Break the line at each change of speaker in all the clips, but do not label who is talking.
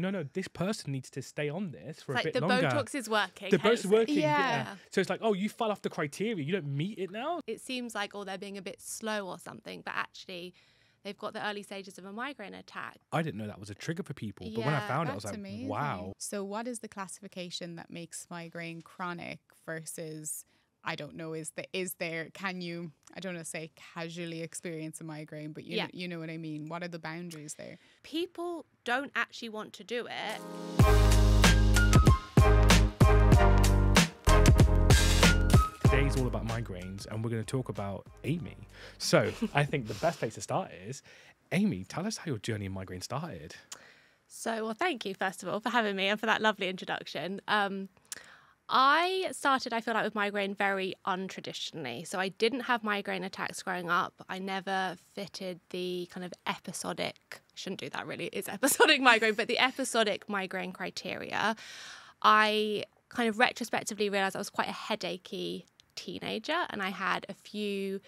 no, no, this person needs to stay on this for
It's
a
like
bit
the
longer.
Botox is working.
the Botox is working. Yeah.
Yeah.
So it's like, oh, you fell off the criteria. You don't meet it now.
It seems like, oh, they're being a bit slow or something, but actually, they've got the early stages of a migraine attack.
I didn't know that was a trigger for people, but when I found it, I was like,
amazing.
wow.
So, what is the classification that makes migraine chronic versus? I don't know. Is the is there? Can you? I don't want to say casually experience a migraine, but you
Yeah.
know, you know what I mean. What are the boundaries there?
People don't actually want to do it.
Today's all about migraines, and we're going to talk about Amy. So I think the best place to start is, Amy, tell us how your journey in migraine started.
So, well, thank you, first of all, for having me and for that lovely introduction. Um, I started, I feel like, with migraine very untraditionally. So, I didn't have migraine attacks growing up. I never fitted the kind of episodic, shouldn't do that really, it's episodic migraine, but the episodic migraine criteria. I kind of retrospectively realized I was quite a headachy teenager and I had a few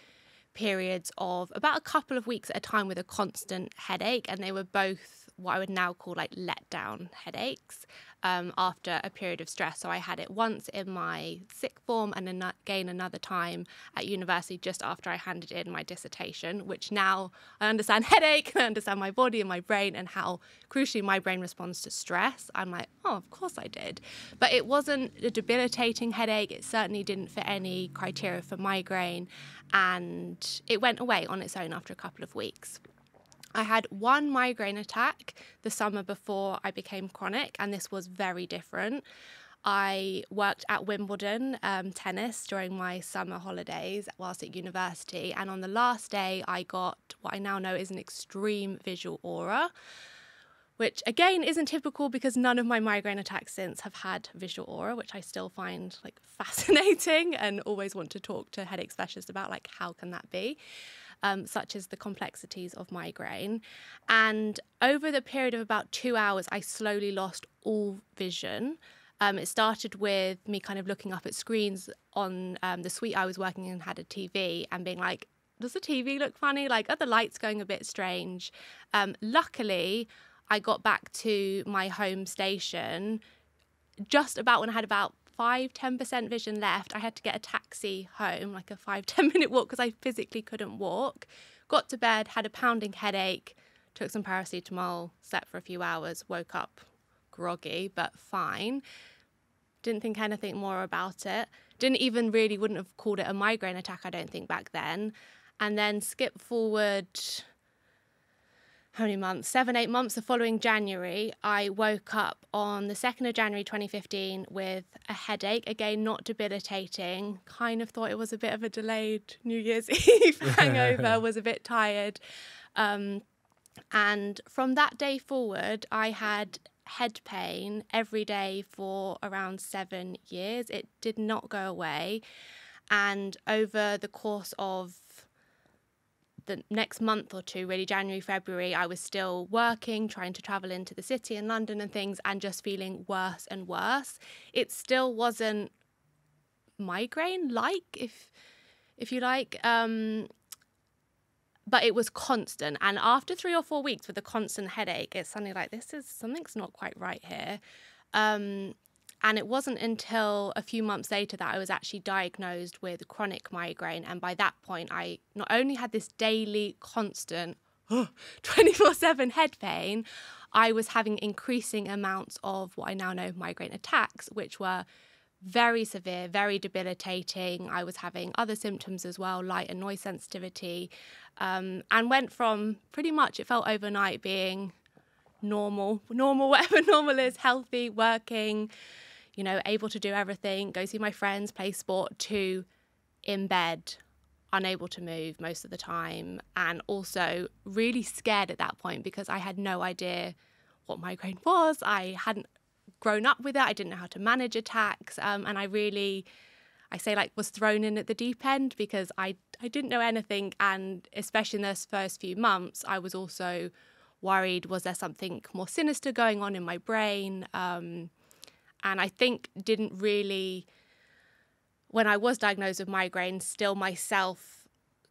periods of about a couple of weeks at a time with a constant headache, and they were both what I would now call like letdown headaches um, after a period of stress. So I had it once in my sixth form, and then again another time at university just after I handed in my dissertation, which now I understand headache, I understand my body and my brain, and how crucially my brain responds to stress. I'm like, oh, of course I did. But it wasn't a debilitating headache. It certainly didn't fit any criteria for migraine. And it went away on its own after a couple of weeks. I had one migraine attack the summer before I became chronic, and this was very different. I worked at Wimbledon um, tennis during my summer holidays whilst at university, and on the last day, I got what I now know is an extreme visual aura, which again isn't typical because none of my migraine attacks since have had visual aura, which I still find like fascinating and always want to talk to headache specialists about like how can that be um, such as the complexities of migraine. And over the period of about two hours, I slowly lost all vision. Um, it started with me kind of looking up at screens on um, the suite I was working in, had a TV, and being like, does the TV look funny? Like, are the lights going a bit strange? Um, luckily, I got back to my home station just about when I had about five, 10% vision left. I had to get a taxi home, like a five, 10 minute walk because I physically couldn't walk. Got to bed, had a pounding headache, took some paracetamol, slept for a few hours, woke up groggy, but fine. Didn't think anything more about it. Didn't even really, wouldn't have called it a migraine attack, I don't think, back then. And then skip forward how many months? Seven, eight months. The following January, I woke up on the 2nd of January 2015 with a headache. Again, not debilitating. Kind of thought it was a bit of a delayed New Year's Eve hangover, was a bit tired. Um, and from that day forward, I had head pain every day for around seven years. It did not go away. And over the course of the next month or two, really January, February, I was still working, trying to travel into the city and London and things, and just feeling worse and worse. It still wasn't migraine like, if if you like. Um, but it was constant. And after three or four weeks with a constant headache, it's suddenly like, this is something's not quite right here. Um, and it wasn't until a few months later that I was actually diagnosed with chronic migraine. And by that point, I not only had this daily, constant, 24 7 head pain, I was having increasing amounts of what I now know migraine attacks, which were very severe, very debilitating. I was having other symptoms as well, light and noise sensitivity, um, and went from pretty much, it felt overnight being normal, normal, whatever normal is, healthy, working, you know, able to do everything, go see my friends, play sport, to in bed, unable to move most of the time, and also really scared at that point because I had no idea what migraine was. I hadn't grown up with it. I didn't know how to manage attacks, um, and I really, I say like was thrown in at the deep end because I I didn't know anything, and especially in those first few months, I was also worried. Was there something more sinister going on in my brain? Um, and I think didn't really, when I was diagnosed with migraine, still myself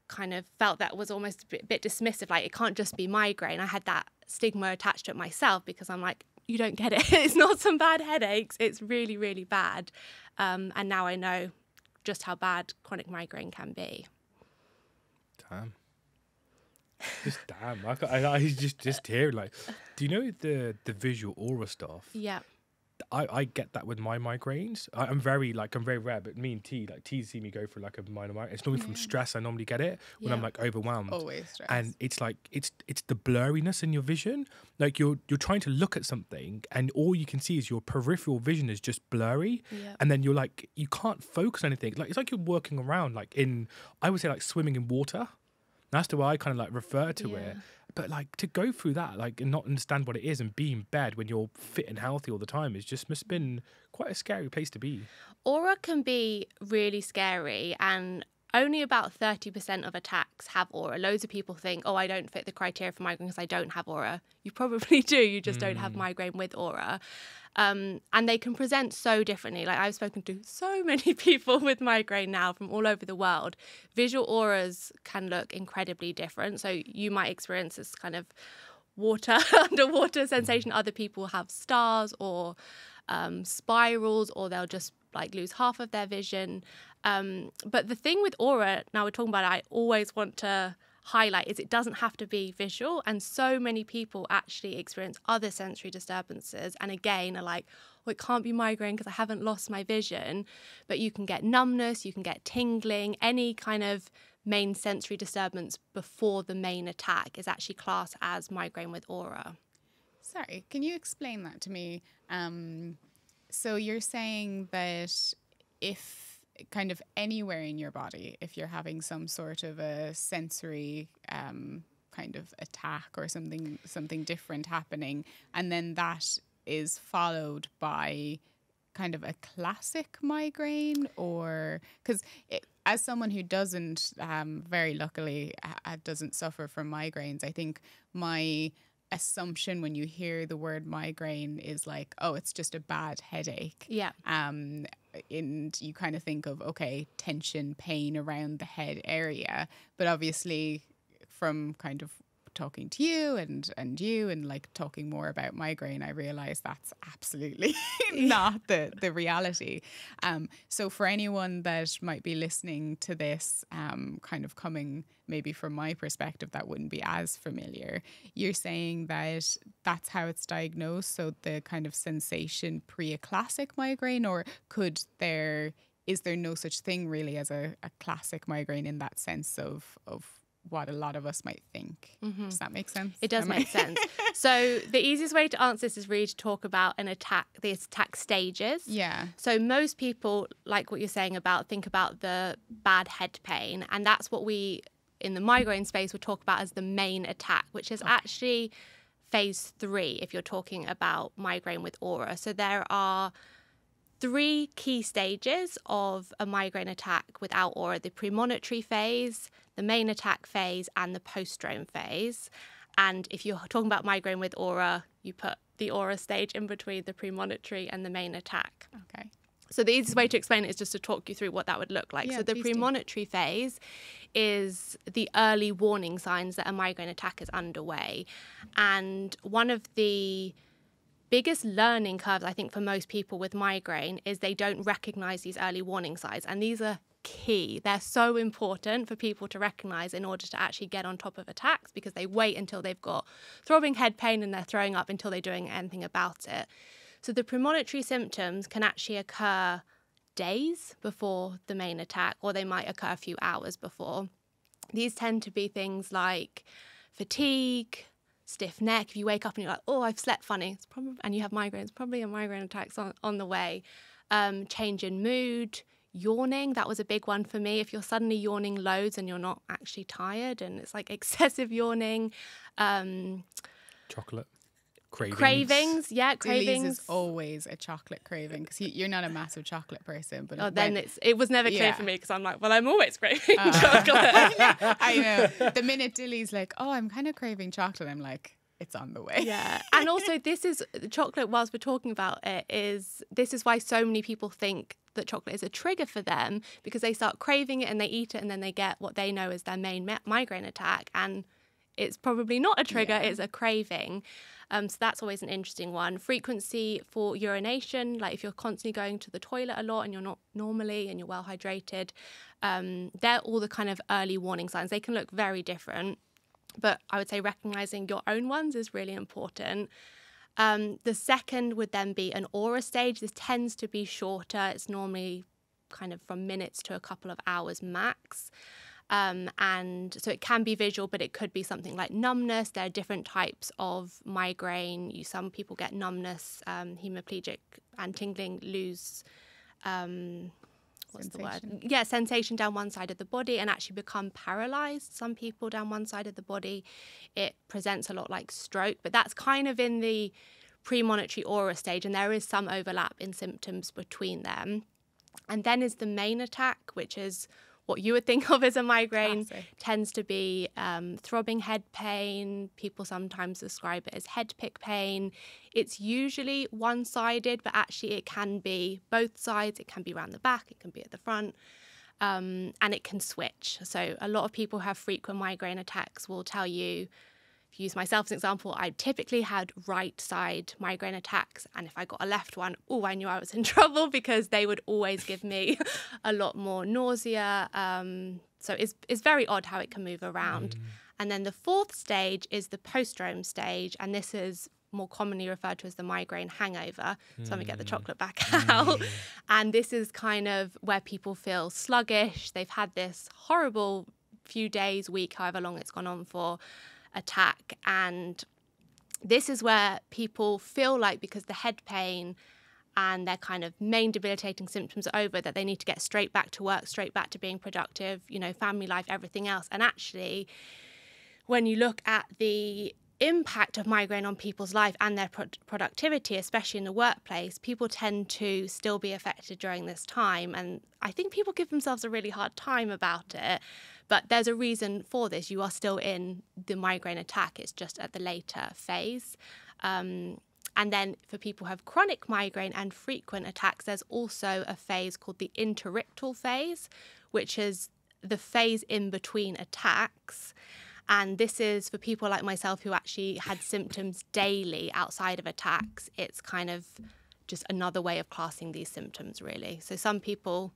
kind of felt that was almost a bit, dismissive. Like it can't just be migraine. I had that stigma attached to it myself because I'm like, you don't get it. it's not some bad headaches. It's really, really bad. Um, and now I know just how bad chronic migraine can be.
Damn. Just damn. I, I, I just just hear like, do you know the the visual aura stuff?
Yeah.
I, I get that with my migraines. I, I'm very like I'm very rare, but me and T like T see me go through like a minor migraine. It's normally from mm. stress. I normally get it when I'm like overwhelmed.
Always stress.
and it's like it's it's the blurriness in your vision like you're you're trying to look at something and all you can see is your peripheral vision is just blurry
Yeah.
and then you're like you can't focus on anything like it's like you're working around like in i would say like swimming in water that's the way i kind of like refer to it
Yeah.
But like to go through that like and not understand what it is and be in bed when you're fit and healthy all the time is just must have been quite a scary place to be.
Aura can be really scary, and only about 30% of attacks have aura. Loads of people think, oh, I don't fit the criteria for migraine because I don't have aura. You probably do, you just don't have migraine with aura. Um, and they can present so differently. Like I've spoken to so many people with migraine now from all over the world. Visual auras can look incredibly different. So you might experience this kind of water underwater sensation. Other people have stars or um, spirals, or they'll just like lose half of their vision. Um, but the thing with aura, now we're talking about, it, I always want to highlight is it doesn't have to be visual, and so many people actually experience other sensory disturbances, and again are like, well, it can't be migraine because I haven't lost my vision. But you can get numbness, you can get tingling, any kind of main sensory disturbance before the main attack is actually classed as migraine with aura.
Sorry, can you explain that to me? Um, so you're saying that if kind of anywhere in your body, if you're having some sort of a sensory um, kind of attack or something something different happening, and then that is followed by kind of a classic migraine or because as someone who doesn't um, very luckily uh, doesn't suffer from migraines i think my assumption when you hear the word migraine is like oh it's just a bad headache
Yeah.
um, and you kind of think of okay tension pain around the head area but obviously from kind of talking to you and and you and like talking more about migraine i realize that's absolutely not the the reality. Um so for anyone that might be listening to this um kind of coming maybe from my perspective that wouldn't be as familiar you're saying that that's how it's diagnosed. So the kind of sensation pre a classic migraine or could there is there no such thing really as a, a classic migraine in that sense of of what a lot of us might think. Mm-hmm. Does that make sense?
It does
Am I-
make sense. So the easiest way to answer this is really to talk about an attack, the attack stages.
Yeah.
So most people, like what you're saying about, think about the bad head pain, and that's what we in the migraine space would talk about as the main attack, which is actually phase three if you're talking about migraine with aura. So there are three key stages of a migraine attack without aura the premonitory phase, the main attack phase, and the postdrome phase. And if you're talking about migraine with aura, you put the aura stage in between the premonitory and the main attack.
Okay.
So the easiest way to explain it is just to talk you through what that would look like.
Yeah,
so the
please do.
premonitory phase is the early warning signs that a migraine attack is underway. And one of the biggest learning curves I think for most people with migraine is they don't recognize these early warning signs and these are key. They're so important for people to recognize in order to actually get on top of attacks because they wait until they've got throbbing head pain and they're throwing up until they're doing anything about it. So the premonitory symptoms can actually occur days before the main attack, or they might occur a few hours before. These tend to be things like fatigue, stiff neck. If you wake up and you're like, "Oh, I've slept funny," probably and you have migraines, probably a migraine attack's on, on the way. Um, change in mood, yawning. That was a big one for me. If you're suddenly yawning loads and you're not actually tired, and it's like excessive yawning. Um,
chocolate cravings
cravings, yeah,
Dilly's
cravings.
is always a chocolate craving because you're not a massive chocolate person, but
Oh, then
when-
it's it was never clear
Yeah.
for me because I'm like, well, I'm always craving
Uh,
chocolate.
I know. The minute Dilly's like, "Oh, I'm kind of craving chocolate," I'm like, "It's on the way."
yeah, and also this is chocolate. Whilst we're talking about it, is this is why so many people think that chocolate is a trigger for them because they start craving it and they eat it and then they get what they know is their main mi- migraine attack and it's probably not a trigger,
Yeah.
it's a craving. Um, so that's always an interesting one. Frequency for urination, like if you're constantly going to the toilet a lot and you're not normally and you're well hydrated, um, they're all the kind of early warning signs. They can look very different, but I would say recognizing your own ones is really important. Um, the second would then be an aura stage. This tends to be shorter. It's normally kind of from minutes to a couple of hours max. Um, and so it can be visual, but it could be something like numbness. There are different types of migraine. You, some people get numbness, um, hemiplegic, and tingling, lose. Um, what's the word? Yeah, sensation down one side of the body and actually become paralyzed. Some people down one side of the body. It presents a lot like stroke, but that's kind of in the premonitory aura stage, and there is some overlap in symptoms between them. And then is the main attack, which is what you would think of as a migraine,
Classic.
tends to be um, throbbing head pain. People sometimes describe it as head pick pain. It's usually one sided, but actually it can be both sides. It can be around the back, it can be at the front. Um, and it can switch. So, a lot of people who have frequent migraine attacks will tell you if you use myself as an example, I typically had right side migraine attacks. And if I got a left one, oh, I knew I was in trouble because they would always give me a lot more nausea. Um, so it's, it's very odd how it can move around. Mm. And then the fourth stage is the postdrome stage. And this is more commonly referred to as the migraine hangover. So let me get the mm. chocolate back mm, out. And this is kind of where people feel sluggish. They've had this horrible few days, week, however long it's gone on for attack. And this is where people feel like because the head pain and their kind of main debilitating symptoms are over, that they need to get straight back to work, straight back to being productive, you know, family life, everything else. And actually, when you look at the impact of migraine on people's life and their pro- productivity, especially in the workplace, people tend to still be affected during this time. And I think people give themselves a really hard time about it. But there's a reason for this. You are still in the migraine attack, it's just at the later phase. Um, and then for people who have chronic migraine and frequent attacks, there's also a phase called the interictal phase, which is the phase in between attacks. And this is for people like myself who actually had symptoms daily outside of attacks. It's kind of just another way of classing these symptoms, really. So some people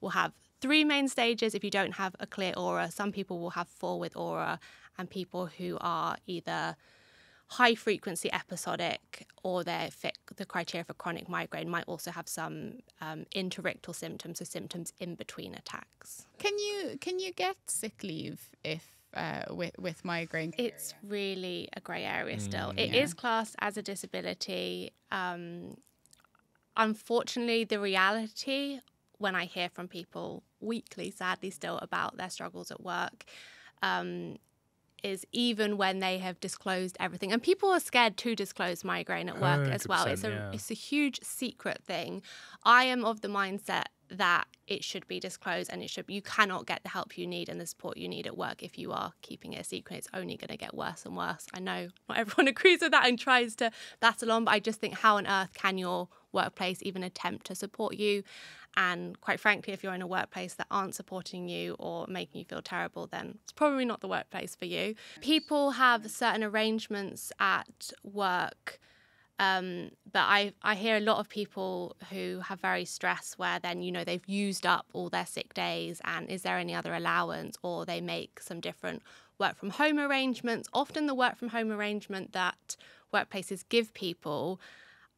will have three main stages if you don't have a clear aura. Some people will have four with aura, and people who are either high frequency episodic or they fit the criteria for chronic migraine might also have some um, interictal symptoms, so symptoms in between attacks.
Can you can you get sick leave if uh, with with migraine?
It's really a grey area still. It
Yeah.
is classed as a disability. Um, unfortunately, the reality when I hear from people weekly, sadly, still about their struggles at work, um, is even when they have disclosed everything, and people are scared to disclose migraine at work as well. It's a
yeah.
it's a huge secret thing. I am of the mindset that it should be disclosed and it should you cannot get the help you need and the support you need at work if you are keeping it a secret it's only going to get worse and worse i know not everyone agrees with that and tries to battle on but i just think how on earth can your workplace even attempt to support you and quite frankly if you're in a workplace that aren't supporting you or making you feel terrible then it's probably not the workplace for you people have certain arrangements at work um, but I, I hear a lot of people who have very stress where then, you know, they've used up all their sick days and is there any other allowance or they make some different work from home arrangements. Often the work from home arrangement that workplaces give people,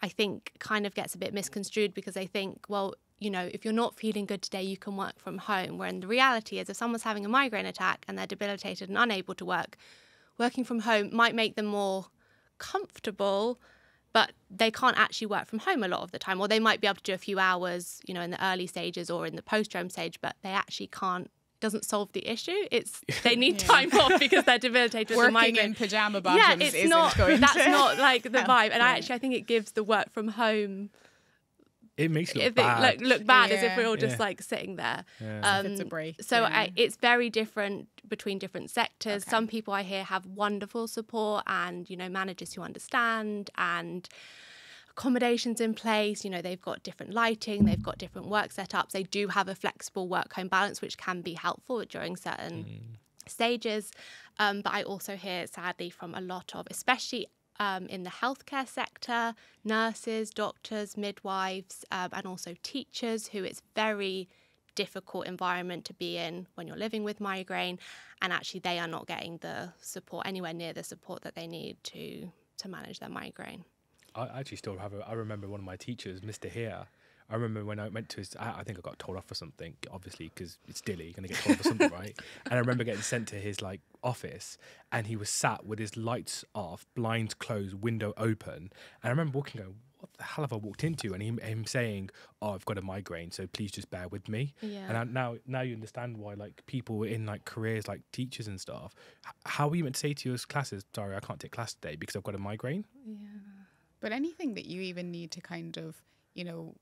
I think kind of gets a bit misconstrued because they think, well, you know, if you're not feeling good today, you can work from home. Where in the reality is if someone's having a migraine attack and they're debilitated and unable to work, working from home might make them more comfortable but they can't actually work from home a lot of the time. Or they might be able to do a few hours you know in the early stages or in the post-drome stage but they actually can't doesn't solve the issue. It's they need time off because they're debilitated with
Working
migraine.
in pajama bottoms
yeah it's
isn't
not
going
that's
to
not like the vibe. And I actually i think it gives the work from home
It makes you
if
look
it
bad.
look, look bad as if we're all just
Yeah.
like sitting there
Yeah.
If it's a
Um,
break,
so
yeah.
I, it's very different between different sectors.
Okay.
Some people I hear have wonderful support and you know managers who understand and accommodations in place. You know they've got different lighting, they've got different work setups. They do have a flexible work home balance, which can be helpful during certain stages. Um, but I also hear, sadly, from a lot of, especially um, in the healthcare sector, nurses, doctors, midwives, um, and also teachers, who it's very difficult environment to be in when you're living with migraine, and actually they are not getting the support anywhere near the support that they need to to manage their migraine.
I actually still have. A, I remember one of my teachers, Mr. Here. I remember when I went to his. I, I think I got told off for something, obviously, because it's Dilly. You're gonna get told off for something, right? And I remember getting sent to his like office, and he was sat with his lights off, blinds closed, window open. And I remember walking, going, "What the hell have I walked into?" And him, him saying, "Oh, I've got a migraine, so please just bear with me."
Yeah.
And I, now, now you understand why like people in like careers like teachers and stuff. h- How are you meant to say to your classes, "Sorry, I can't take class today because I've got a migraine"? Yeah.
But anything that you even need to kind of, you know,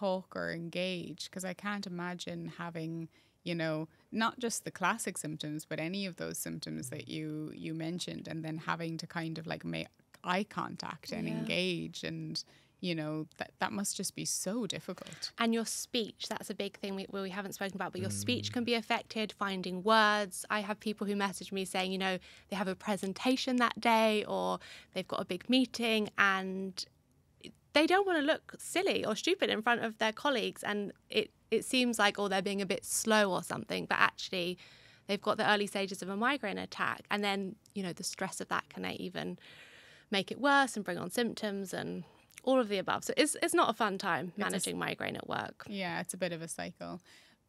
talk or engage, because I can't imagine having, you know, not just the classic symptoms, but any of those symptoms that you you mentioned, and then having to kind of like make eye contact and
Yeah.
engage, and you know that that must just be so difficult.
and your speech that's a big thing we, we haven't spoken about but your speech mm. can be affected finding words i have people who message me saying you know they have a presentation that day or they've got a big meeting and they don't want to look silly or stupid in front of their colleagues and it it seems like oh they're being a bit slow or something but actually they've got the early stages of a migraine attack and then you know the stress of that can even make it worse and bring on symptoms and all of the above so it's it's not a fun time managing migraine at work
Yeah, it's a bit of a cycle.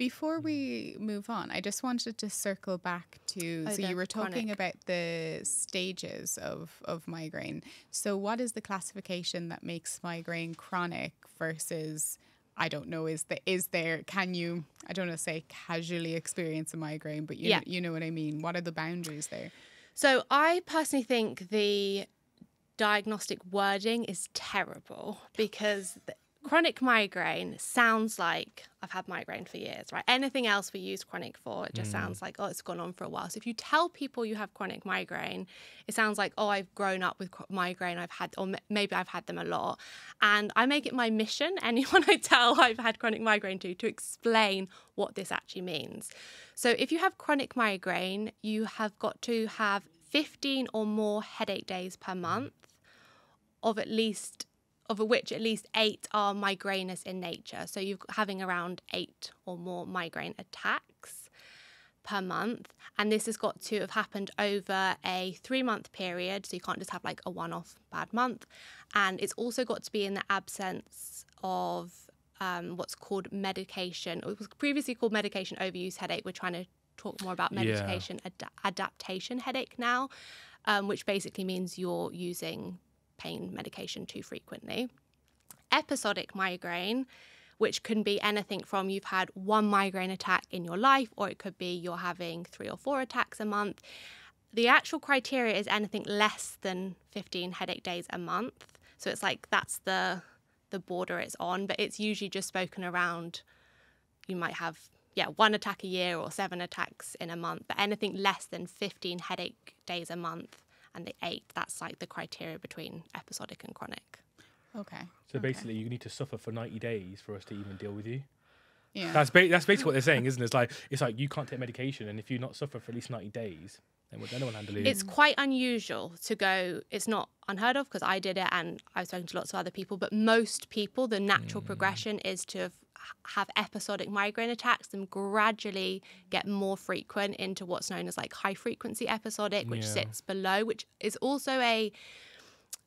Before mm-hmm. we move on, I just wanted to circle back to
Oh,
so you were talking
chronic.
about the stages of, of migraine. So what is the classification that makes migraine chronic versus I don't know, is the is there can you I don't want to say casually experience a migraine, but you
Yeah.
you know what I mean. What are the boundaries there?
So I personally think the diagnostic wording is terrible because the chronic migraine sounds like I've had migraine for years, right? Anything else we use chronic for, it just mm. sounds like, oh, it's gone on for a while. So if you tell people you have chronic migraine, it sounds like, oh, I've grown up with migraine, I've had, or maybe I've had them a lot. And I make it my mission, anyone I tell I've had chronic migraine to, to explain what this actually means. So if you have chronic migraine, you have got to have 15 or more headache days per month of at least of which at least eight are migrainous in nature. So you're having around eight or more migraine attacks per month. And this has got to have happened over a three month period. So you can't just have like a one off bad month. And it's also got to be in the absence of um, what's called medication. It was previously called medication overuse headache. We're trying to talk more about
Yeah.
medication ad- adaptation headache now, um, which basically means you're using pain medication too frequently. Episodic migraine, which can be anything from you've had one migraine attack in your life, or it could be you're having three or four attacks a month. The actual criteria is anything less than 15 headache days a month. So it's like that's the the border it's on, but it's usually just spoken around you might have yeah one attack a year or seven attacks in a month but anything less than 15 headache days a month and the eight that's like the criteria between episodic and chronic
Okay.
So
okay.
basically, you need to suffer for 90 days for us to even deal with you.
Yeah.
That's ba- that's basically what they're saying, isn't it? It's like it's like you can't take medication, and if you not suffer for at least 90 days, then then handle you.
it's quite unusual to go it's not unheard of because i did it and i've spoken to lots of other people but most people the natural progression is to have, have episodic migraine attacks then gradually get more frequent into what's known as like high frequency episodic which
Yeah.
sits below which is also a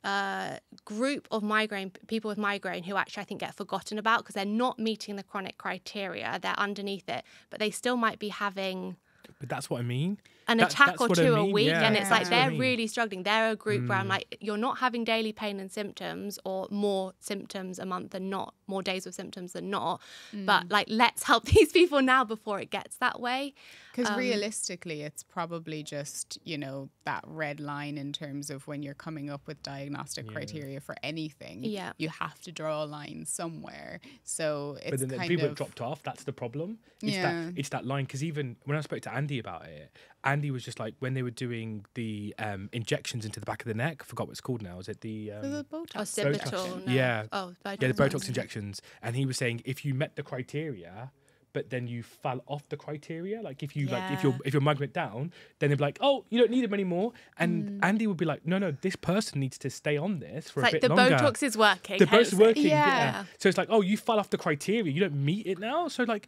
uh, group of migraine people with migraine who actually I think get forgotten about because they're not meeting the chronic criteria. They're underneath it, but they still might be having
but that's what I mean.
An
That-
attack or
what I
two a week,
yeah,
and it's like
that's what I
they're
mean.
really struggling. They're a group where I'm
Mm.
like, you're not having daily pain and symptoms, or more symptoms a month than not, more days with symptoms than not.
Mm.
But like, let's help these people now before it gets that way.
Because
Um,
realistically, it's probably just, you know, that red line in terms of when you're coming up with diagnostic
Yeah.
criteria for anything.
Yeah.
You have to draw a line somewhere. So it's
but then the
kind
people
of.
that dropped off. That's the problem. It's
Yeah.
that it's that line because even when I spoke to Andy about it, Andy was just like when they were doing the um, injections into the back of the neck. I forgot what it's called now. Is it the um,
the
Or
Botox.
Cibital. no.
Yeah.
Oh, Botox.
yeah the Botox injections? And he was saying if you met the criteria. but then you fell off the criteria. Like if you like if
Yeah.
you're if your migraine went down, then they'd be like, oh, you don't need them anymore. And Andy would be like, no, no, this person needs to stay on this for
It's
a
like
bit
the
longer.
Botox is working.
the Botox is working.
Yeah.
Yeah. So it's like, oh, you fell off the criteria. You don't meet it now. So like,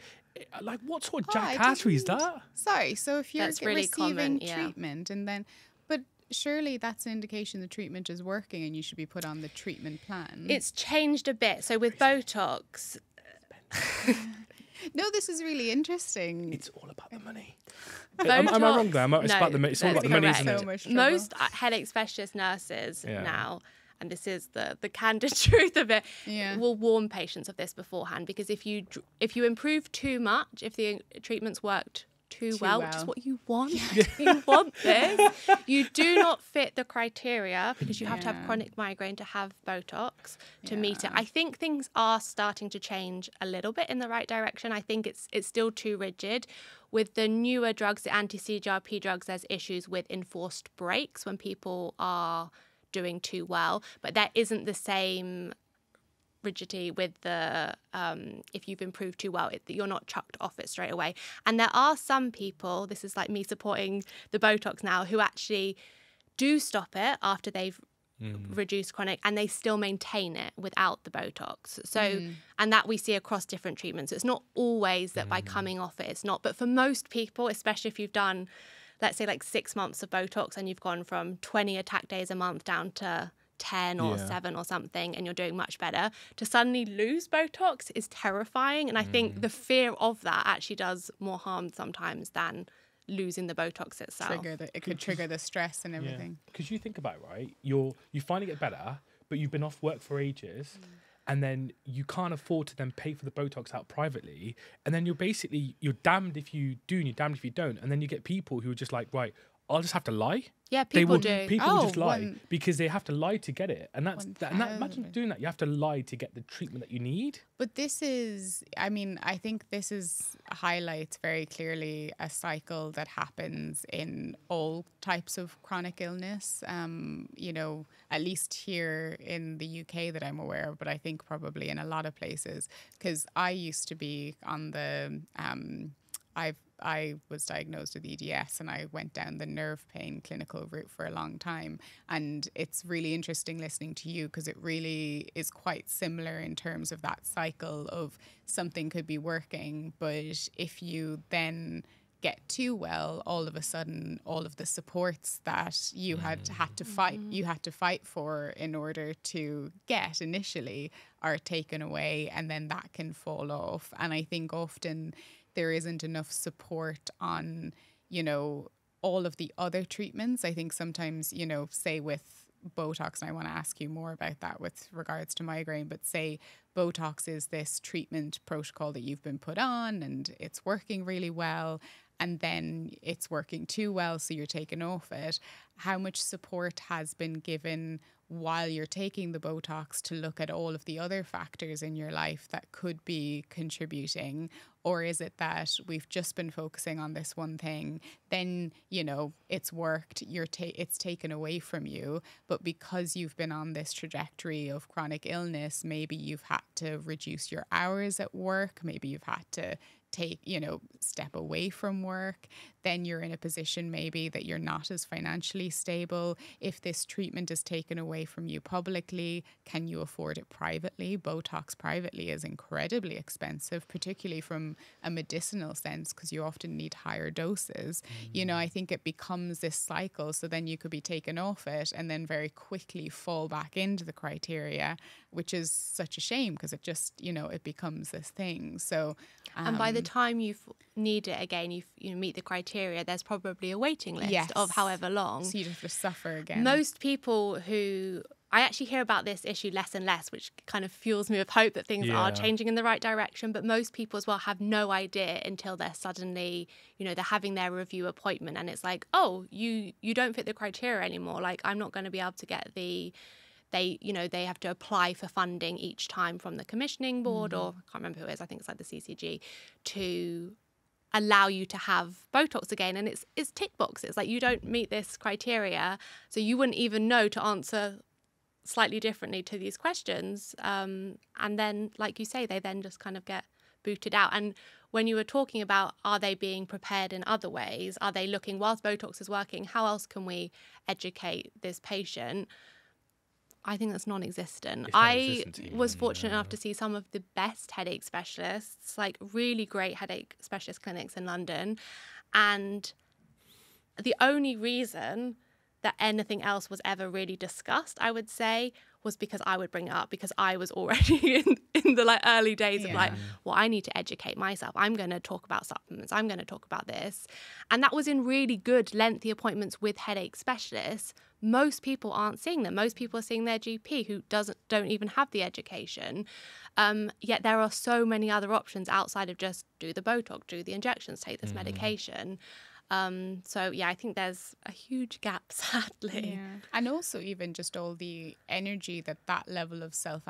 like what sort of
Oh,
jackassery is that?
Sorry, so if you're
That's really
receiving
common, yeah.
treatment and then, but surely that's an indication the treatment is working and you should be put on the treatment plan.
It's changed a bit. So with Botox,
no, this is really interesting.
It's all about the money. Am, am I wrong there? Am I- It's
No,
about the. mo- It's all about the money,
correct.
isn't
So
it?
Most headache specialist nurses
Yeah.
now, and this is the the candid truth of it,
Yeah.
will warn patients of this beforehand because if you if you improve too much, if the uh, treatments worked too,
Too
well, which is what you want, you want this, you do not fit the criteria because you have to have chronic migraine to have Botox to meet it. I think things are starting to change a little bit in the right direction. I think it's it's still too rigid. With the newer drugs, the anti-CGRP drugs, there's issues with enforced breaks when people are doing too well, but there isn't the same rigidity with the um, if you've improved too well, it, you're not chucked off it straight away. And there are some people, this is like me supporting the Botox now, who actually do stop it after they've mm. reduced chronic and they still maintain it without the Botox. So, mm. and that we see across different treatments. It's not always that by mm. coming off it, it's not. But for most people, especially if you've done, let's say, like six months of Botox and you've gone from 20 attack days a month down to 10 or
Yeah.
7 or something and you're doing much better to suddenly lose botox is terrifying and i think mm. the fear of that actually does more harm sometimes than losing the botox itself
trigger the, it could trigger the stress and everything.
Because you think about it, right? You're you finally get better, but you've been off work for ages, mm. And then you can't afford to then pay for the Botox out privately, and then you're basically you're damned if you do and you're damned if you don't, and then you get people who are just like, right, I'll just have to lie.
yeah
They
people
will,
do
People will just
Oh,
lie
one-
because they have to lie to get it, and that's that, and that, imagine doing that. You have to lie to get the treatment that you need.
But this is, I mean, I think this is highlights very clearly a cycle that happens in all types of chronic illness. Um, you know, at least here in the UK that I'm aware of, but I think probably in a lot of places because I used to be on the. Um, I've I was diagnosed with EDS and I went down the nerve pain clinical route for a long time. And it's really interesting listening to you because it really is quite similar in terms of that cycle of something could be working, but if you then get too well, all of a sudden all of the supports that you had mm. had to fight mm-hmm. you had to fight for in order to get initially are taken away and then that can fall off. And I think often there isn't enough support on, you know, all of the other treatments. I think sometimes, you know, say with Botox, and I want to ask you more about that with regards to migraine, but say Botox is this treatment protocol that you've been put on and it's working really well, and then it's working too well, so you're taken off it. How much support has been given while you're taking the Botox to look at all of the other factors in your life that could be contributing? Or is it that we've just been focusing on this one thing, then, you know, it's worked, you're ta- it's taken away from you, but because you've been on this trajectory of chronic illness, maybe you've had to reduce your hours at work, maybe you've had to take, you know, step away from work, then you're in a position maybe that you're not as financially stable. If this treatment is taken away from you publicly, can you afford it privately? Botox privately is incredibly expensive, particularly from a medicinal sense, because you often need higher doses. You know, I think it becomes this cycle. So then you could be taken off it and then very quickly fall back into the criteria, which is such a shame because it just, you know, it becomes this thing. So,
and by the
um,
time you need it again you you meet the criteria there's probably a waiting list
Yes.
of however long
so you have to suffer again.
most people who I actually hear about this issue less and less, which kind of fuels me with hope that things are changing in the right direction. But most people as well have no idea until they're suddenly, you know, they're having their review appointment and it's like, oh, you you don't fit the criteria anymore. Like I'm not going to be able to get the they you know they have to apply for funding each time from the commissioning board or I can't remember who it is I think it's like the CCG to allow you to have Botox again. And it's it's tick boxes. Like you don't meet this criteria, so you wouldn't even know to answer slightly differently to these questions. Um, and then, like you say, they then just kind of get booted out. And when you were talking about are they being prepared in other ways? Are they looking whilst Botox is working? How else can we educate this patient? I think that's non-existent. I
non-existent to you,
was fortunate enough to see some of the best headache specialists, like really great headache specialist clinics in London, and the only reason that anything else was ever really discussed, I would say, was because I would bring it up because I was already in, in the like early days of like, well, I need to educate myself. I'm going to talk about supplements. I'm going to talk about this. And that was in really good, lengthy appointments with headache specialists. Most people aren't seeing them. Most people are seeing their GP who doesn't don't even have the education. Um, yet there are so many other options outside of just do the Botox, do the injections, take this medication. Um, so yeah, I think there's a huge gap, sadly.
Yeah. And also, even just all the energy that that level of self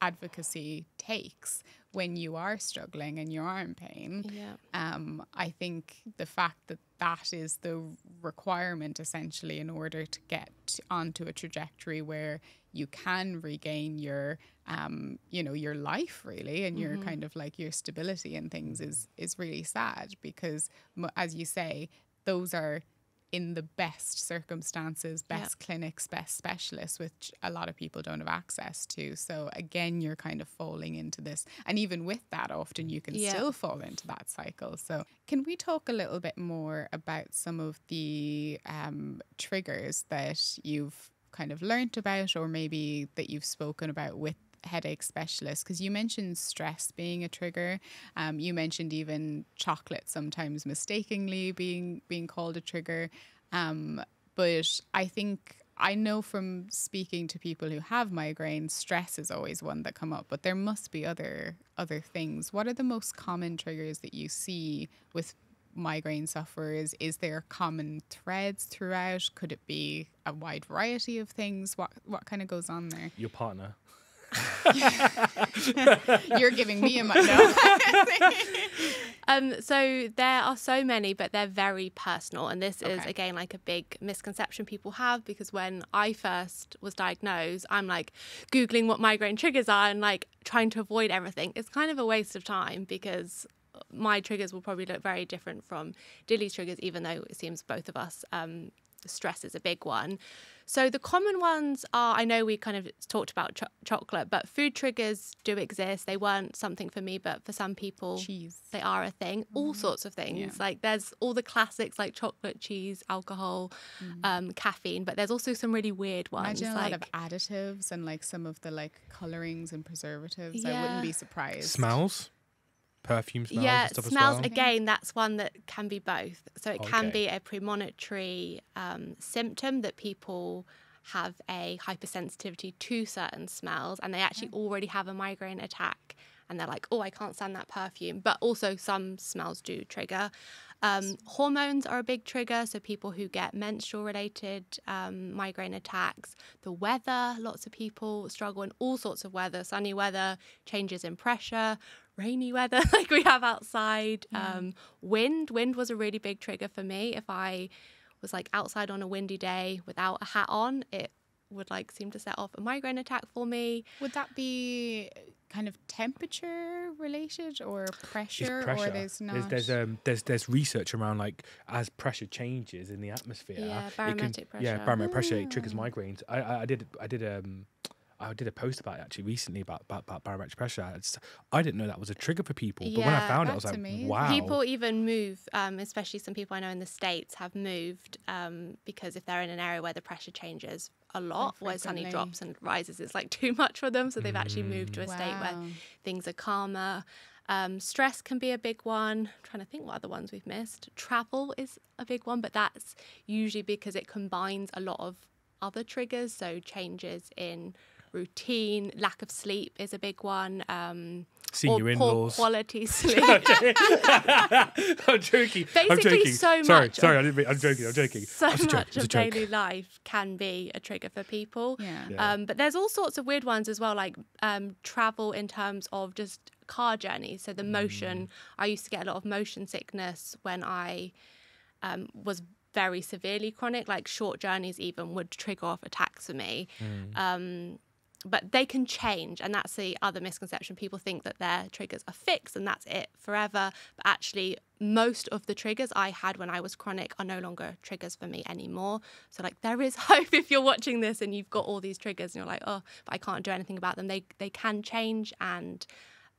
advocacy takes when you are struggling and you are in pain.
Yeah.
Um, I think the fact that that is the requirement essentially in order to get onto a trajectory where you can regain your um, you know your life really and your kind of like your stability and things is is really sad because as you say those are in the best circumstances,
Yeah.
best clinics, best specialists, which a lot of people don't have access to. So again, you're kind of falling into this. And even with that, often you can
Yeah.
still fall into that cycle. So can we talk a little bit more about some of the um, triggers that you've kind of learnt about or maybe that you've spoken about with headache specialist because you mentioned stress being a trigger. Um, you mentioned even chocolate sometimes mistakenly being being called a trigger. Um, but i think i know from speaking to people who have migraine stress is always one that come up but there must be other other things. What are the most common triggers that you see with migraine sufferers? Is there common threads throughout? Could it be a wide variety of things? What what kind of goes on there?
Your partner.
You're giving me a mi- no.
Um, so there are so many, but they're very personal. And this is, again, like a big misconception people have because when I first was diagnosed, I'm like Googling what migraine triggers are and like trying to avoid everything. It's kind of a waste of time because my triggers will probably look very different from Dilly's triggers, even though it seems both of us, um, stress is a big one. So the common ones are I know we kind of talked about cho- chocolate, but food triggers do exist. They weren't something for me, but for some people,
cheese
they are a thing. All sorts of things.
Yeah.
Like there's all the classics like chocolate, cheese, alcohol, um, caffeine, but there's also some really weird ones.
Imagine a
like
lot of additives and like some of the like colorings and preservatives. I wouldn't be surprised.
Smells, perfume smells.
yeah,
and stuff
smells.
As well.
Again, that's one that can be both. So it can be a premonitory um, symptom that people have a hypersensitivity to certain smells, and they actually already have a migraine attack, and they're like, "Oh, I can't stand that perfume." But also, some smells do trigger. Um, hormones are a big trigger, so people who get menstrual-related um, migraine attacks, the weather, lots of people struggle in all sorts of weather, sunny weather, changes in pressure, rainy weather like we have outside, um, wind. Wind was a really big trigger for me. If I was like outside on a windy day without a hat on, it would like seem to set off a migraine attack for me.
Would that be kind of temperature related or pressure,
It's pressure.
or there's not?
There's there's, um, there's there's research around like as pressure changes in the atmosphere.
Yeah,
it can-
barometric
Yeah,
pressure.
barometric pressure it triggers migraines. I, I I did I did um I did a post about it actually recently about about, about barometric pressure. It's, I didn't know that was a trigger for people, but when I found it, I was like,
amazing.
wow.
People even move, um, especially some people I know in the States have moved um, because if they're in an area where the pressure changes a lot, where sunny
frequently.
drops and rises, it's like too much for them. So they've actually moved to a state where things are calmer. Um, stress can be a big one. I'm trying to think what other ones we've missed. Travel is a big one, but that's usually because it combines a lot of other triggers. So changes in routine, lack of sleep is a big one. Um,
Seeing
or
your
poor
in-laws.
quality sleep.
I'm joking. I'm
Basically,
joking.
so
sorry,
much
sorry.
of-
I didn't mean, I'm joking. I'm joking.
so
It's a joke,
much of daily life can be a trigger for people.
Yeah.
Yeah.
Um, but there's all sorts of weird ones as well, like um, travel in terms of just car journeys. So the motion, I used to get a lot of motion sickness when I um, was very severely chronic, like short journeys even would trigger off attacks for me. Um, but they can change, and that's the other misconception. People think that their triggers are fixed and that's it forever. But actually, most of the triggers I had when I was chronic are no longer triggers for me anymore. So, like, there is hope if you're watching this and you've got all these triggers and you're like, oh, but I can't do anything about them. They they can change, and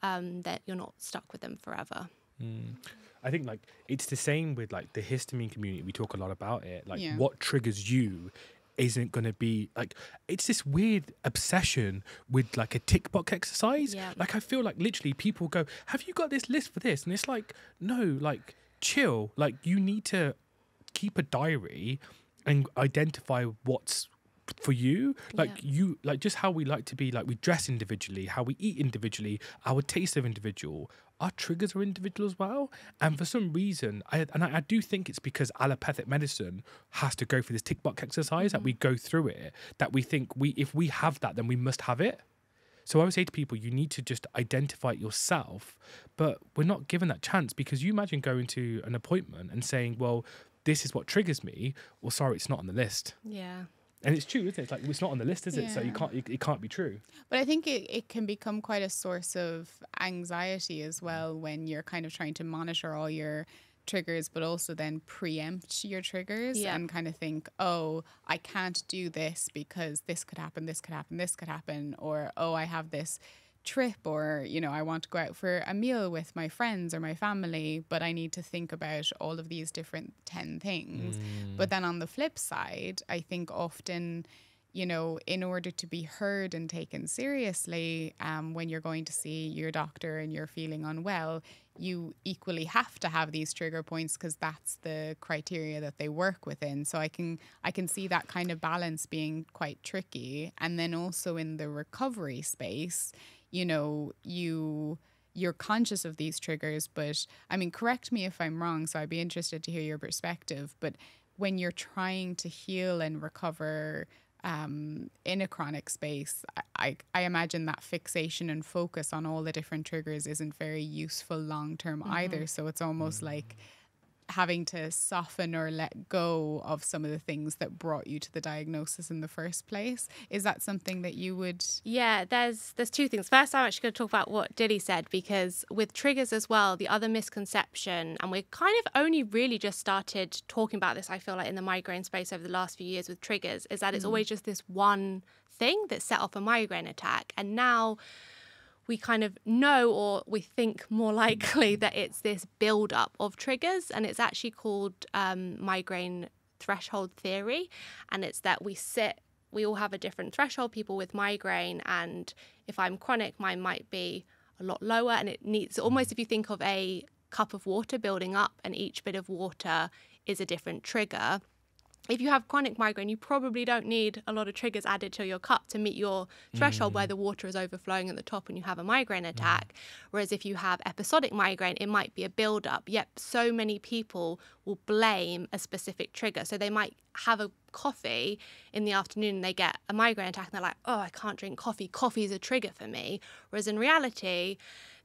um, that you're not stuck with them forever.
Mm. I think like it's the same with like the histamine community. We talk a lot about it. Like
Yeah.
what triggers you isn't going to be like it's this weird obsession with like a tick box exercise.
Yeah.
Like I feel like literally people go, "Have you got this list for this?" And it's like, "No, like chill. Like you need to keep a diary and identify what's for you like
Yeah.
you like just how we like to be like we dress individually how we eat individually our tastes are individual our triggers are individual as well and for some reason i and i, I do think it's because allopathic medicine has to go through this tick box exercise that we go through it that we think we if we have that then we must have it so I would say to people, you need to just identify it yourself, but we're not given that chance because you imagine going to an appointment and saying, "Well, this is what triggers me." Well, sorry, it's not on the list,
Yeah.
And it's true, isn't it? It's like it's not on the list, is it? So you can't, it, it can't be true.
But I think it, it can become quite a source of anxiety as mm. well when you're kind of trying to monitor all your triggers, but also then preempt your triggers
Yeah.
and kind of think, oh, I can't do this because this could happen, this could happen, this could happen, or oh, I have this trip or you know i want to go out for a meal with my friends or my family but i need to think about all of these different 10 things but then on the flip side i think often you know, in order to be heard and taken seriously, um, when you're going to see your doctor and you're feeling unwell, you equally have to have these trigger points because that's the criteria that they work within. So I can I can see that kind of balance being quite tricky. And then also in the recovery space, you know, you you're conscious of these triggers, but I mean, correct me if I'm wrong. So I'd be interested to hear your perspective. But when you're trying to heal and recover um, in a chronic space, I, I, I imagine that fixation and focus on all the different triggers isn't very useful long term either. So it's almost like having to soften or let go of some of the things that brought you to the diagnosis in the first place. Is that something that you would?
Yeah, there's there's two things. First, I'm actually going to talk about what Dilly said because with triggers as well, the other misconception, and we're kind of only really just started talking about this. I feel like in the migraine space over the last few years with triggers, is that it's mm. always just this one thing that set off a migraine attack, and now we kind of know or we think more likely that it's this build up of triggers and it's actually called um, migraine threshold theory. And it's that we sit we all have a different threshold people with migraine and if i'm chronic mine might be a lot lower. And it needs almost if you think of a cup of water building up and each bit of water is a different trigger if you have chronic migraine, you probably don't need a lot of triggers added to your cup to meet your threshold where mm. the water is overflowing at the top and you have a migraine mm. attack. Whereas if you have episodic migraine, it might be a build up. Yet so many people will blame a specific trigger. So they might have a coffee in the afternoon and they get a migraine attack and they're like, oh, I can't drink coffee. Coffee is a trigger for me. Whereas in reality,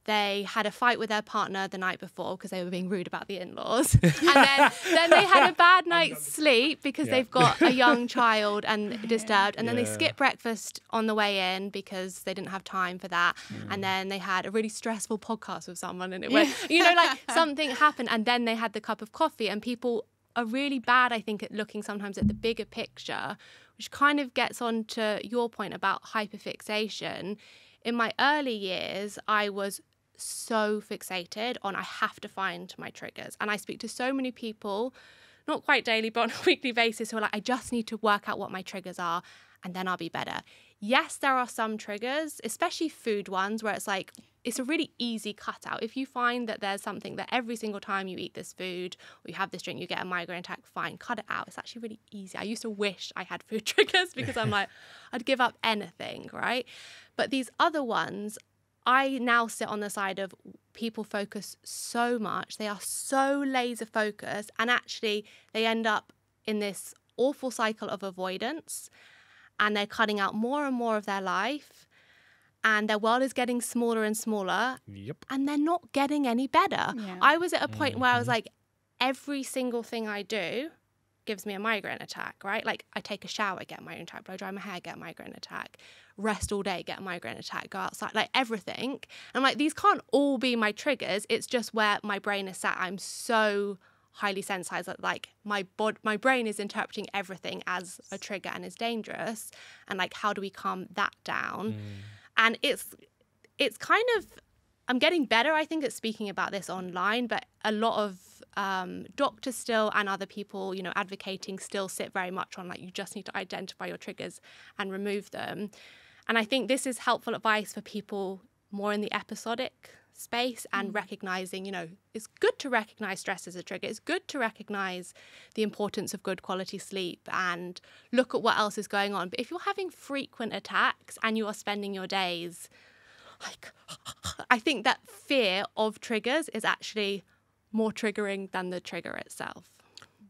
they had a fight with their partner the night before because they were being rude about the in-laws. And then, then they had a bad night's sleep because
Yeah.
they've got a young child and disturbed. And then they skipped breakfast on the way in because they didn't have time for that. Mm. And then they had a really stressful podcast with someone and it went you know like something happened and then they had the cup of coffee and people are really bad i think at looking sometimes at the bigger picture which kind of gets on to your point about hyperfixation. In my early years i was so fixated on I have to find my triggers. And I speak to so many people, not quite daily, but on a weekly basis, who are like, I just need to work out what my triggers are and then I'll be better. Yes, there are some triggers, especially food ones, where it's like, it's a really easy cutout. If you find that there's something that every single time you eat this food or you have this drink, you get a migraine attack, fine, cut it out. It's actually really easy. I used to wish I had food triggers because I'm like, I'd give up anything, right? But these other ones, I now sit on the side of people focus so much. They are so laser focused, and actually, they end up in this awful cycle of avoidance, and they're cutting out more and more of their life, and their world is getting smaller and smaller,
Yep.
and they're not getting any better.
Yeah.
I was at a point where I was mm-hmm. like, every single thing I do gives me a migraine attack, right? Like I take a shower, get a migraine attack, blow dry my hair, get a migraine attack, rest all day, get a migraine attack, go outside, like everything. And I'm like, these can't all be my triggers. It's just where my brain is sat. I'm so highly sensitized that like my bod my brain is interpreting everything as a trigger and is dangerous. And like how do we calm that down? Hmm. And it's it's kind of I'm getting better, I think, at speaking about this online, but a lot of um, doctors still and other people, you know, advocating still sit very much on like you just need to identify your triggers and remove them. And I think this is helpful advice for people more in the episodic space and recognizing, you know, it's good to recognize stress as a trigger. It's good to recognize the importance of good quality sleep and look at what else is going on. But if you're having frequent attacks and you are spending your days like I think that fear of triggers is actually more triggering than the trigger itself.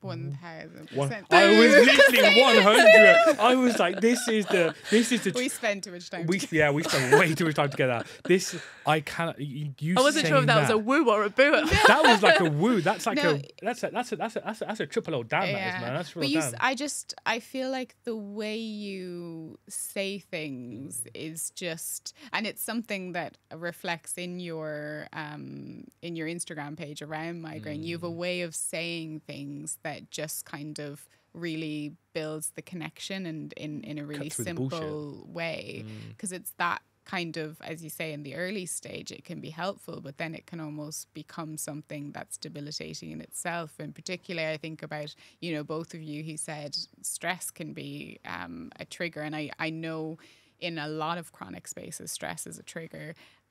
One thousand
One,
percent.
I was literally one hundred. I was like, this is the this is the.
We spend too much time.
we
together.
yeah we spent way too much time together. This I cannot. You, you
I wasn't sure if
saying
that was a woo or a boo.
that was like a woo. That's like
No.
a that's a that's a that's a that's a, that's a triple O damn that is man. That's real
but you,
damn.
s- I just, I feel like the way you say things is just, and it's something that reflects in your, um, in your Instagram page around migraine. You have
Mm.
a way of saying things that just kind of really builds the connection and in in a really
through the bullshit.
simple way
Mm.
because it's that kind of as you say in the early stage it can be helpful but then it can almost become something that's debilitating in itself in particular i think about you know both of you who said stress can be um, a trigger and I, I know in a lot of chronic spaces stress is a trigger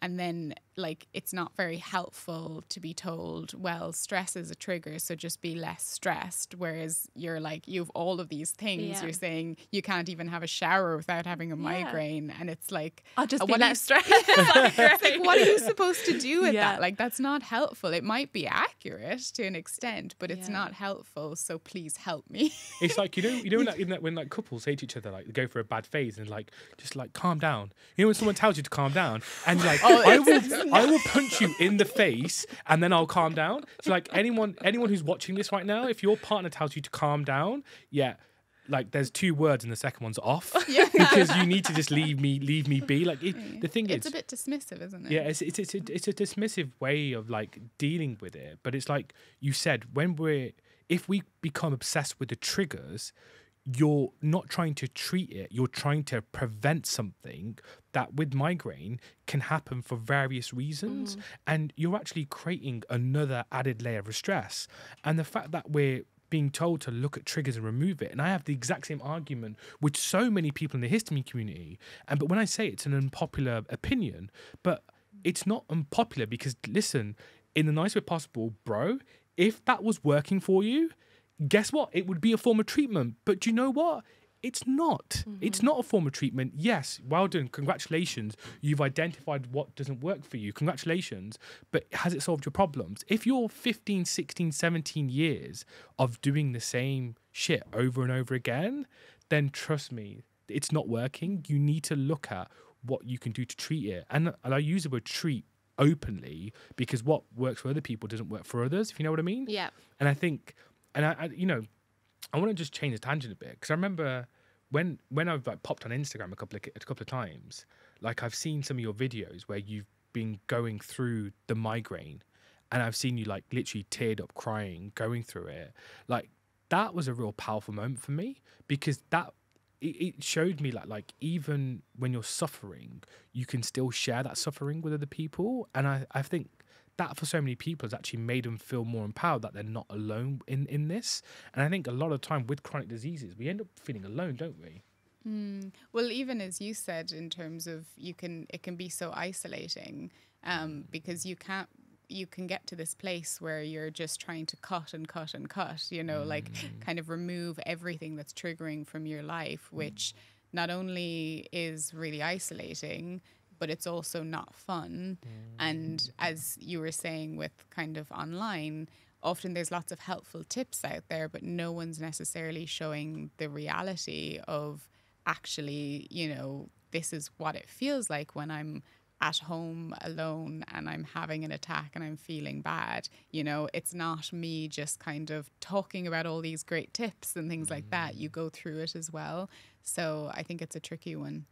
and then like it's not very helpful to be told well stress is a trigger so just be less stressed whereas you're like you have all of these things
Yeah.
you're saying you can't even have a shower without having a
Yeah.
migraine and it's like
I'll just
uh,
be
what are you-
less stressed.
it's like what are you supposed to do with
Yeah.
that like that's not helpful it might be accurate to an extent but it's
Yeah.
not helpful so please help me
It's like you know, you know, like in that when like couples say to each other, like they go for a bad phase and like just like calm down. You know when someone tells you to calm down and you're like,
Oh,
I will, I will punch you in the face and then I'll calm down. So like anyone, anyone who's watching this right now, if your partner tells you to calm down, yeah. Like there's two words and the second one's off because you need to just leave me leave me be like it, the thing
it's
is
a bit dismissive isn't it
yeah, it's it's it's a, it's a dismissive way of like dealing with it. But it's like you said, when we're if we become obsessed with the triggers, you're not trying to treat it. You're trying to prevent something that with migraine can happen for various reasons, mm. and you're actually creating another added layer of stress. And the fact that we're being told to look at triggers and remove it. And I have the exact same argument with so many people in the histamine community. And but when I say it's an unpopular opinion, but it's not unpopular because listen, in the nicest way possible, bro, if that was working for you, guess what? It would be a form of treatment. But do you know what? It's not. Mm-hmm. It's not a form of treatment. Yes, well done. Congratulations. You've identified what doesn't work for you. Congratulations. But has it solved your problems? If you're 15, 16, 17 years of doing the same shit over and over again, then trust me, it's not working. You need to look at what you can do to treat it. And, and I use the word treat openly because what works for other people doesn't work for others, if you know what I mean.
yeah.
And I think, and I, I you know, I want to just change the tangent a bit because I remember when when I've like popped on Instagram a couple of a couple of times, like I've seen some of your videos where you've been going through the migraine, and I've seen you like literally teared up, crying, going through it. Like that was a real powerful moment for me because that it, showed me like like even when you're suffering, you can still share that suffering with other people, and I I think that for so many people has actually made them feel more empowered that they're not alone in in this. And I think a lot of time with chronic diseases, we end up feeling alone, don't we? Hmm.
Well, even as you said, in terms of you can, it can be so isolating um, because you can't. You can get to this place where you're just trying to cut and cut and cut, you know, like hmm. kind of remove everything that's triggering from your life, hmm. which not only is really isolating, but it's also not fun. And mm. as you were saying with kind of online, often there's lots of helpful tips out there, but no one's necessarily showing the reality of actually, you know, this is what it feels like when I'm at home alone and I'm having an attack and I'm feeling bad. You know, it's not me just kind of talking about all these great tips and things like that. You mm. go through it as well. So I think it's a tricky one.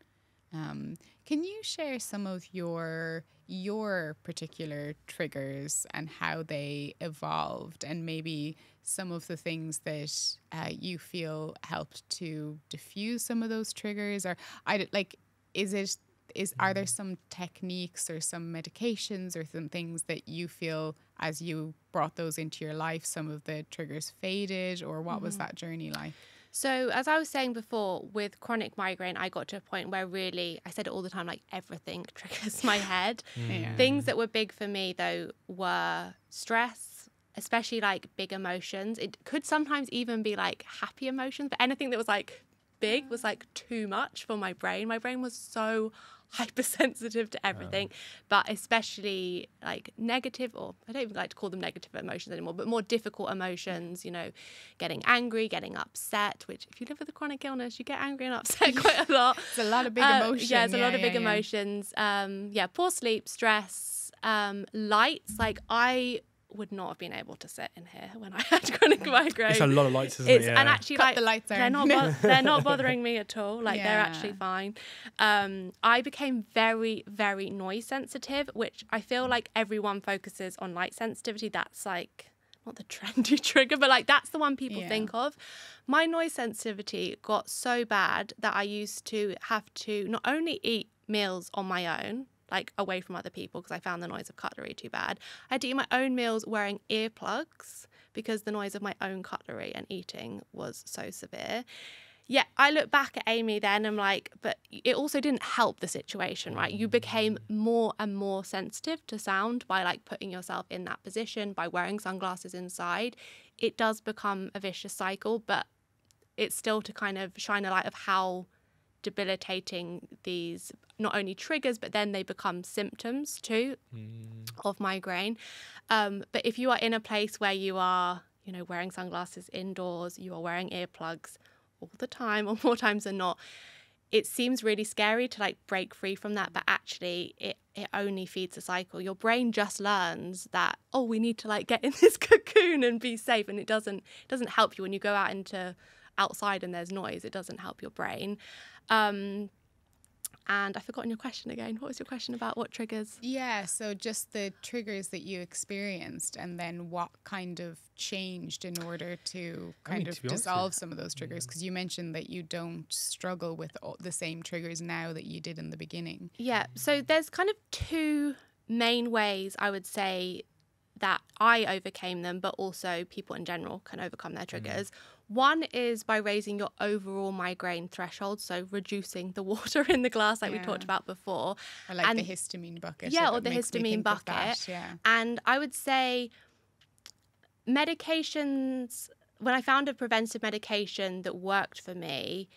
Um, can you share some of your your particular triggers and how they evolved, and maybe some of the things that uh, you feel helped to diffuse some of those triggers, or I like, is it is are there some techniques or some medications or some things that you feel as you brought those into your life, some of the triggers faded, or what was that journey like?
So, as I was saying before, with chronic migraine, I got to a point where really, I said it all the time, like everything triggers my head. Mm.
Yeah.
Things that were big for me, though, were stress, especially like big emotions. It could sometimes even be like happy emotions, but anything that was like big was like too much for my brain. My brain was so hypersensitive to everything, but especially like negative, or I don't even like to call them negative emotions anymore, but more difficult emotions, you know, getting angry, getting upset, which if you live with a chronic illness, you get angry and upset quite a lot.
It's a lot of big
Uh,
emotion.
Yeah, it's a lot of
yeah,
big
yeah.
emotions. Um, yeah, poor sleep, stress, um, lights. Like I would not have been able to sit in here when I had chronic migraine.
It's a lot of lights, isn't
It's
it? Yeah.
and actually
Cut
like
the lights
they're not bo- they're not bothering me at all. Like they're actually fine. Um, I became very very noise sensitive, which I feel like everyone focuses on light sensitivity. That's like not the trendy trigger, but like that's the one people
Yeah.
think of. My noise sensitivity got so bad that I used to have to not only eat meals on my own, like away from other people, because I found the noise of cutlery too bad. I had to eat my own meals wearing earplugs because the noise of my own cutlery and eating was so severe. Yeah, I look back at Amy then and I'm like, but it also didn't help the situation, right? You became more and more sensitive to sound by like putting yourself in that position, by wearing sunglasses inside. It does become a vicious cycle, but it's still to kind of shine a light of how debilitating these not only triggers, but then they become symptoms too of migraine. Um, but if you are in a place where you are, you know, wearing sunglasses indoors, you are wearing earplugs all the time, or more times than not, it seems really scary to like break free from that. But actually, it it only feeds a cycle. Your brain just learns that oh, we need to like get in this cocoon and be safe, and it doesn't it doesn't help you when you go out into outside and there's noise. It doesn't help your brain. Um, and I've forgotten your question again. What was your question about what triggers?
Yeah, so just the triggers that you experienced and then what kind of changed in order to kind
mean,
of
to be honest
dissolve some of those triggers because you mentioned that you don't struggle with all the same triggers now that you did in the beginning.
Yeah, so there's kind of two main ways I would say that I overcame them, but also people in general can overcome their triggers. One is by raising your overall migraine threshold, so reducing the water in the glass, like we talked about before.
Or like
And-
the histamine bucket.
Yeah, or the histamine
of that,
bucket.
Yeah.
And I would say medications, when I found a preventive medication that worked for me,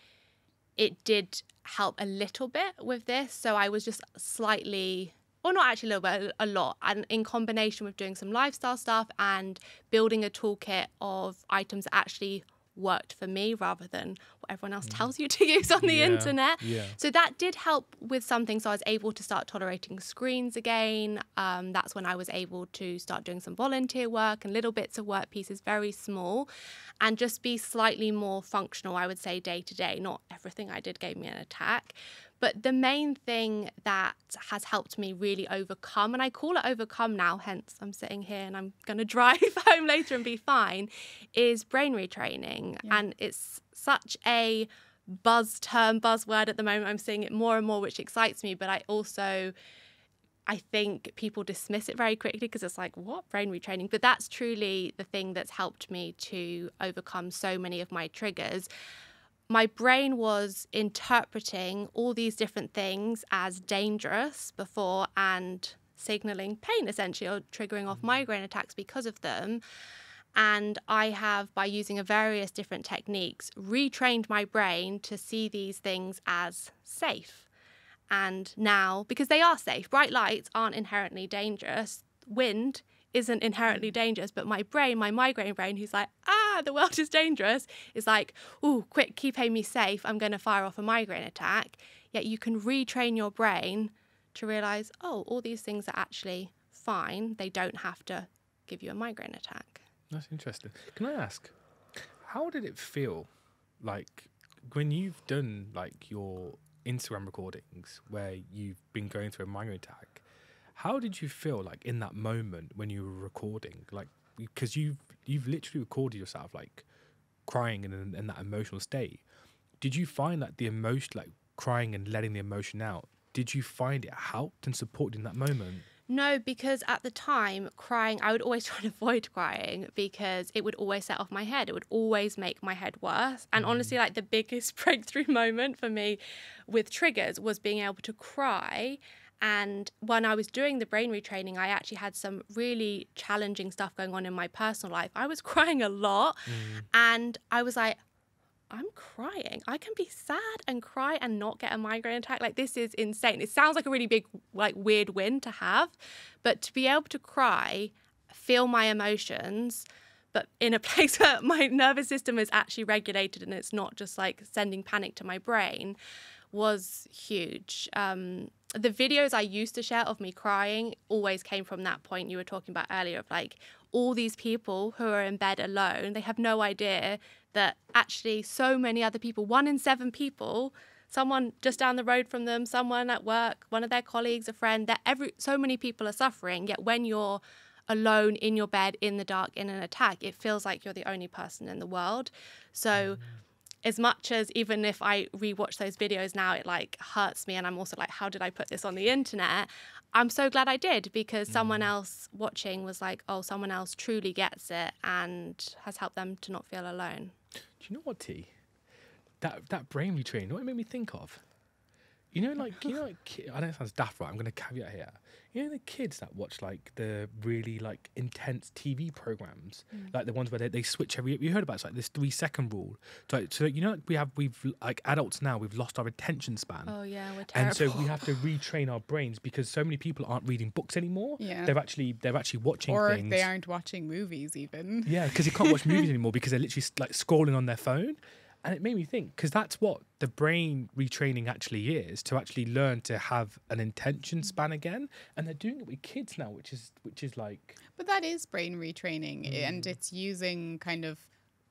it did help a little bit with this. So I was just slightly, or not actually a little bit, a lot. And in combination with doing some lifestyle stuff and building a toolkit of items that actually worked for me rather than what everyone else tells you to use on the
Yeah,
internet.
yeah.
So that did help with something. So I was able to start tolerating screens again. Um, that's when I was able to start doing some volunteer work and little bits of work pieces, very small, and just be slightly more functional, I would say, day to day. Not everything I did gave me an attack. But the main thing that has helped me really overcome, and I call it overcome now, hence I'm sitting here and I'm going to drive home later and be fine, is brain retraining. And it's such a buzz term, buzzword at the moment. I'm seeing it more and more, which excites me. But I also, I think people dismiss it very quickly because it's like, what brain retraining? But that's truly the thing that's helped me to overcome so many of my triggers. My brain was interpreting all these different things as dangerous before and signaling pain essentially or triggering off migraine attacks because of them. And I have, by using a various different techniques, retrained my brain to see these things as safe. And now, because they are safe, bright lights aren't inherently dangerous. Wind isn't inherently dangerous, but my brain, my migraine brain, who's like, ah, the world is dangerous, is like, oh, quick, keep me safe. I'm going to fire off a migraine attack. Yet you can retrain your brain to realize, oh, all these things are actually fine. They don't have to give you a migraine attack.
That's interesting. Can I ask, how did it feel like when you've done like your Instagram recordings where you've been going through a migraine attack? How did you feel like in that moment when you were recording? Like, because you've you've literally recorded yourself like crying in, in that emotional state. Did you find that the emotion, like crying and letting the emotion out, did you find it helped and supported in that moment?
No, because at the time, crying, I would always try to avoid crying because it would always set off my head. It would always make my head worse. And mm. honestly, like the biggest breakthrough moment for me with triggers was being able to cry. And when I was doing the brain retraining, I actually had some really challenging stuff going on in my personal life. I was crying a lot. And I was like, I'm crying. I can be sad and cry and not get a migraine attack. Like this is insane. It sounds like a really big, like weird win to have, but to be able to cry, feel my emotions, but in a place where my nervous system is actually regulated and it's not just like sending panic to my brain was huge. Um, the videos I used to share of me crying always came from that point you were talking about earlier of like all these people who are in bed alone, they have no idea that actually so many other people, one in seven people, someone just down the road from them, someone at work, one of their colleagues, a friend, that every so many people are suffering. Yet when you're alone in your bed in the dark in an attack, it feels like you're the only person in the world. So mm. As much as even if I rewatch those videos now, it like hurts me, and I'm also like, how did I put this on the internet? I'm so glad I did because someone mm. else watching was like, oh, someone else truly gets it and has helped them to not feel alone.
Do you know what, T? That that brain retraining, you know what it made me think of? You know, like you know, like ki- I know it sounds daft, right? I'm going to caveat here. You know, the kids that watch like the really like intense TV programs, mm. like the ones where they, they switch every. You heard about it's like this three second rule. So, so you know, like we have we've like adults now, we've lost our attention span.
Oh yeah, we're terrible.
And so we have to retrain our brains because so many people aren't reading books anymore.
Yeah.
They're actually they're actually watching
or
things.
they aren't watching movies even.
Yeah, because they can't watch movies anymore because they're literally like scrolling on their phone. And it made me think because that's what the brain retraining actually is to actually learn to have an intention mm. span again. And they're doing it with kids now, which is which is like
But that is brain retraining, eh,
Mm.
and it's using kind of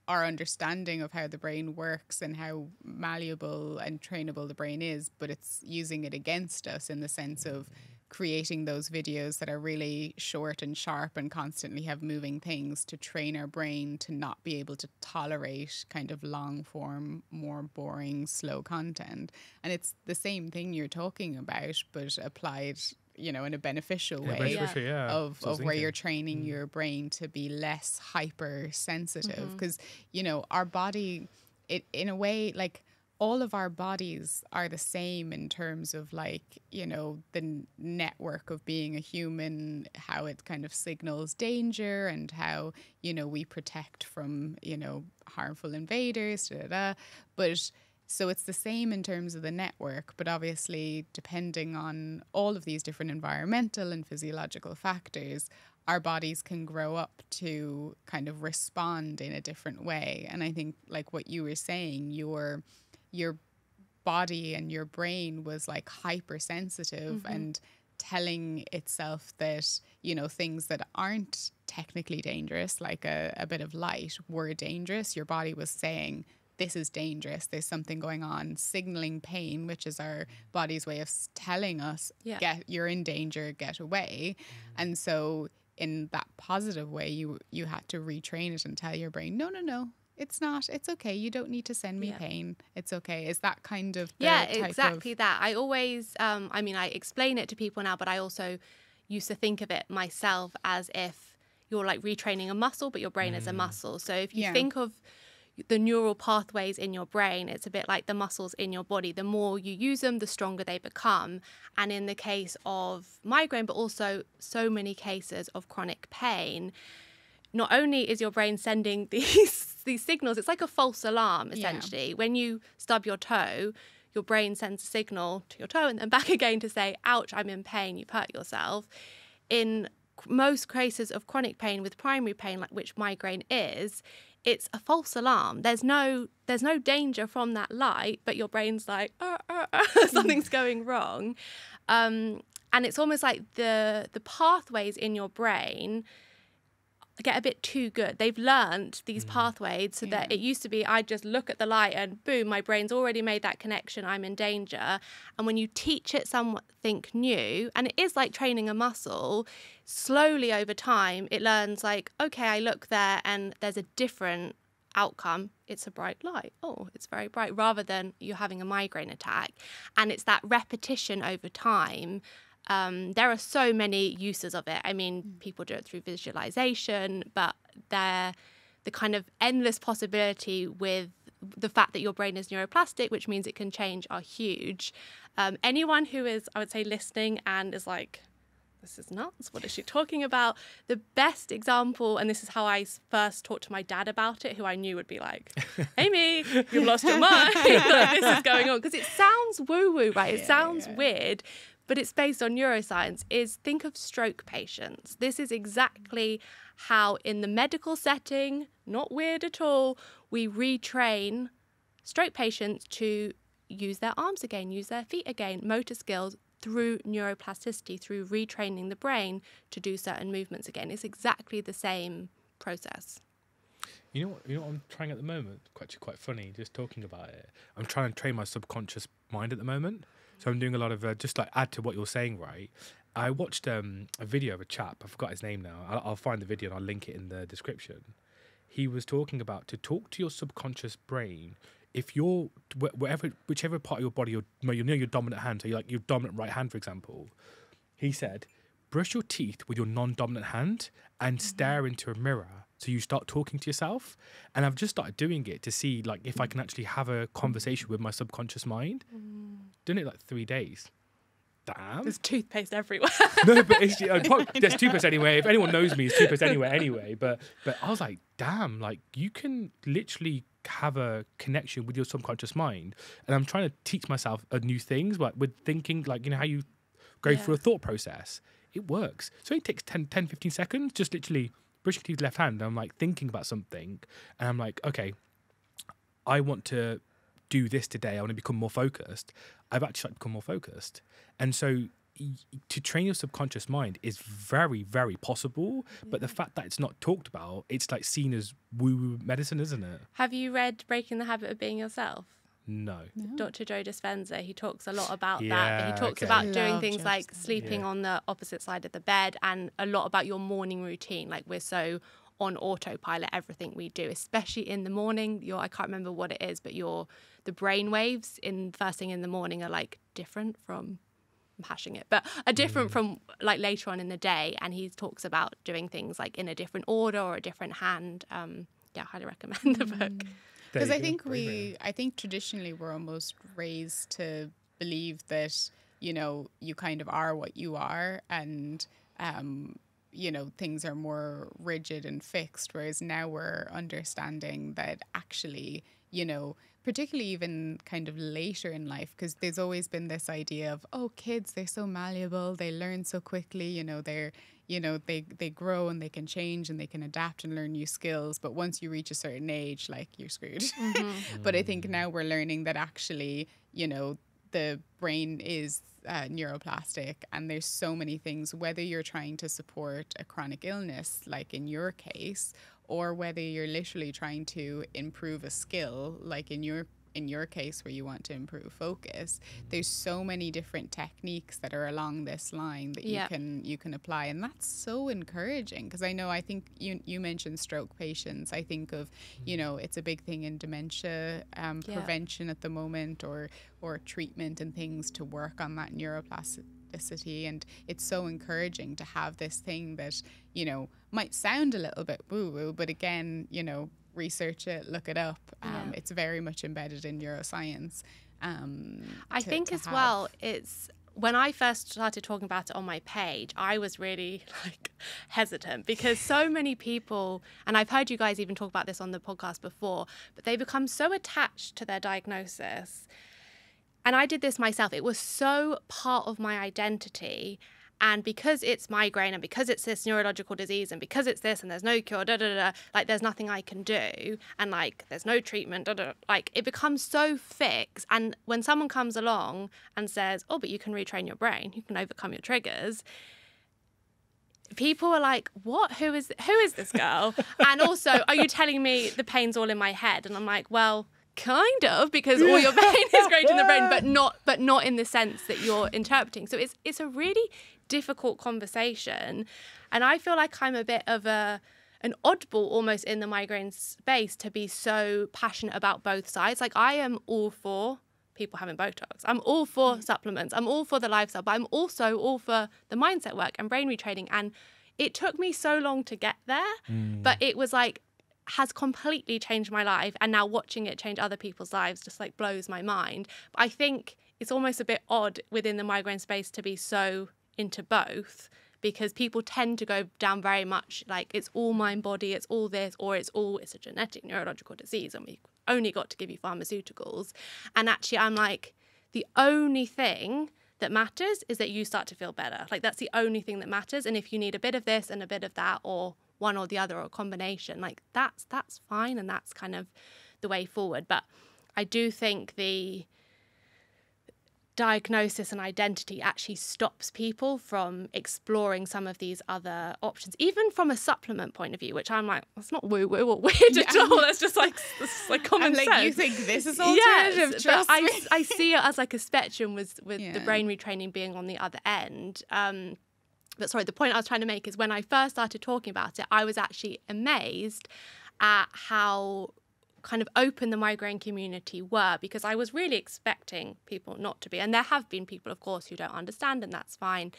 our understanding of how the brain works and how malleable and trainable the brain is, but it's using it against us in the sense of mm. Creating those videos that are really short and sharp and constantly have moving things to train our brain to not be able to tolerate kind of long form, more boring, slow content. And it's the same thing you're talking about, but applied, you know, in a beneficial
yeah,
way
beneficial, yeah.
of,
That's what I was
of where you're
thinking.
training mm-hmm. your brain to be less hypersensitive mm-hmm. because you know our body it in a way like all of our bodies are the same in terms of like you know the network of being a human how it kind of signals danger and how you know we protect from you know harmful invaders da, da, da. but so it's the same in terms of the network, but obviously, depending on all of these different environmental and physiological factors, our bodies can grow up to kind of respond in a different way. And I think, like what you were saying, your your body and your brain was like hypersensitive mm-hmm. and telling itself that you know things that aren't technically dangerous like a, a bit of light were dangerous. Your body was saying this is dangerous. There's something going on signaling pain which is our body's way of telling us
Yeah.
get you're in danger get away. And so in that positive way you you had to retrain it and tell your brain no no no it's not it's okay you don't need to send me
Yeah.
pain it's okay is that kind of the
yeah,
type
exactly
of,
that. I always, um, I mean, I explain it to people now, but I also used to think of it myself as if you're like retraining a muscle, but your brain is a muscle. So if you
Yeah.
think of the neural pathways in your brain, it's a bit like the muscles in your body. The more you use them, the stronger they become. And in the case of migraine, but also so many cases of chronic pain, not only is your brain sending these these signals, it's like a false alarm
Yeah.
essentially. When you stub your toe, your brain sends a signal to your toe and then back again to say, "Ouch, I'm in pain. You've hurt yourself." In most cases of chronic pain with primary pain, like which migraine is, it's a false alarm. There's no there's no danger from that light, but your brain's like uh, uh, uh, something's going wrong, um, and it's almost like the the pathways in your brain get a bit too good. They've learned these mm. pathways so that it used to be I just look at the light and boom, my brain's already made that connection. I'm in danger. And when you teach it something new, and it is like training a muscle, slowly over time, it learns like, okay, I look there and there's a different outcome. It's a bright light. Oh, it's very bright, rather than you having a migraine attack. And it's that repetition over time um, there are so many uses of it. I mean, people do it through visualization, but they're the kind of endless possibility with the fact that your brain is neuroplastic, which means it can change, are huge. Um, anyone who is, I would say, listening and is like, this is nuts. What is she talking about? The best example, and this is how I first talked to my dad about it, who I knew would be like, Amy, you've lost your mind. like, this is going on. Because it sounds woo woo, right? It
Yeah,
sounds
yeah.
weird, but it's based on neuroscience. Is think of stroke patients. This is exactly how, in the medical setting, not weird at all, we retrain stroke patients to use their arms again, use their feet again, motor skills through neuroplasticity, through retraining the brain to do certain movements again. It's exactly the same process.
You know what? You know what I'm trying at the moment. Actually, quite funny. Just talking about it. I'm trying to train my subconscious mind at the moment. So I'm doing a lot of uh, just like add to what you're saying, right? I watched um, a video of a chap. I forgot his name now. I'll, I'll find the video and I'll link it in the description. He was talking about to talk to your subconscious brain. If you're wh- whatever, whichever part of your body, you're, you know your dominant hand. So you like your dominant right hand, for example. He said, brush your teeth with your non-dominant hand and stare into a mirror so you start talking to yourself and i've just started doing it to see like if i can actually have a conversation with my subconscious mind doing it like three days? Damn.
There's toothpaste everywhere.
no but it's, uh, pro- there's toothpaste anyway. If anyone knows me it's toothpaste anyway anyway. But but i was like damn like you can literally have a connection with your subconscious mind. And i'm trying to teach myself uh, new things like with thinking like you know how you go
Yeah.
through a thought process. It works. So it takes 10 10 15 seconds just literally brushing teeth left hand. And i'm like thinking about something. And i'm like okay i want to do this today i want to become more focused i've actually become more focused and so to train your subconscious mind is very very possible but the fact that it's not talked about it's like seen as woo woo medicine isn't it
Have you read Breaking the Habit of Being Yourself?
no
Dr. Joe Dispenza, he talks a lot about that.
Yeah,
But he talks
okay.
about doing things
Joe
like sleeping
Yeah.
on the opposite side of the bed and a lot about your morning routine. Like we're so on autopilot, everything we do, especially in the morning. Your I can't remember what it is, but your the brain waves in first thing in the morning are like different from I'm hashing it, but are different from like later on in the day. And he talks about doing things like in a different order or a different hand. Um, yeah, highly recommend the book.
Because I think
Very, very
we, I think traditionally we're almost raised to believe that you know you kind of are what you are, and um, you know things are more rigid and fixed. Whereas now we're understanding that actually, you know, particularly even kind of later in life, because there's always been this idea of oh, kids they're so malleable, they learn so quickly, you know, they're you know they they grow and they can change and they can adapt and learn new skills but once you reach a certain age like you're screwed mm-hmm. but i think mm. now we're learning that actually you know the brain is uh, neuroplastic and there's so many things whether you're trying to support a chronic illness like in your case or whether you're literally trying to improve a skill like in your in your case where you want to improve focus there's so many different techniques that are along this line that
Yeah.
you can you can apply and that's so encouraging because i know i think you you mentioned stroke patients i think of you know it's a big thing in dementia um,
Yeah.
prevention at the moment or or treatment and things to work on that neuroplasticity and it's so encouraging to have this thing that you know might sound a little bit woo woo but again you know research it look it up um,
Yeah.
it's very much embedded in neuroscience um,
I
to-
think
to
as
have.
well, it's when I first started talking about it on my page, I was really like hesitant because so many people, and I've heard you guys even talk about this on the podcast before, but they become so attached to their diagnosis. And I did this myself. It was so part of my identity. And because it's migraine and because it's this neurological disease and because it's this and there's no cure, da da da, like there's nothing I can do and like there's no treatment, da, da, like it becomes so fixed. And when someone comes along and says, oh, but you can retrain your brain, you can overcome your triggers, people are like, "What? Who is who is this girl?" and also, are you telling me the pain's all in my head? And I'm like, "Well, kind of, because all your pain is great in the brain, but not but not in the sense that you're interpreting." So it's it's a really difficult conversation, and I feel like I'm a bit of a an oddball almost in the migraine space to be so passionate about both sides. Like I am all for people having Botox. I'm all for mm. supplements. I'm all for the lifestyle, but I'm also all for the mindset work and brain retraining. And it took me so long to get there, mm. but it was like, has completely changed my life. And now watching it change other people's lives just like blows my mind. But I think it's almost a bit odd within the migraine space to be so into both because people tend to go down very much like it's all mind body, it's all this, or it's all it's a genetic neurological disease, and we only got to give you pharmaceuticals. And actually, I'm like, the only thing that matters is that you start to feel better. Like, that's the only thing that matters. And if you need a bit of this and a bit of that, or one or the other, or a combination, like, that's, that's fine. And that's kind of the way forward. But I do think the, diagnosis and identity actually stops people from exploring some of these other options, even from a supplement point of view, which I'm like, that's not woo woo or weird yeah. at all. That's just like, that's like common
like,
sense.
You think this is alternative?
Yes, but I, I see it as like a spectrum with, with yeah. the brain retraining being on the other end. Um, but sorry, the point I was trying to make is when I first started talking about it, I was actually amazed at how kind of open the migraine community were because I was really expecting people not to be. And there have been people, of course, who don't understand, and that's fine,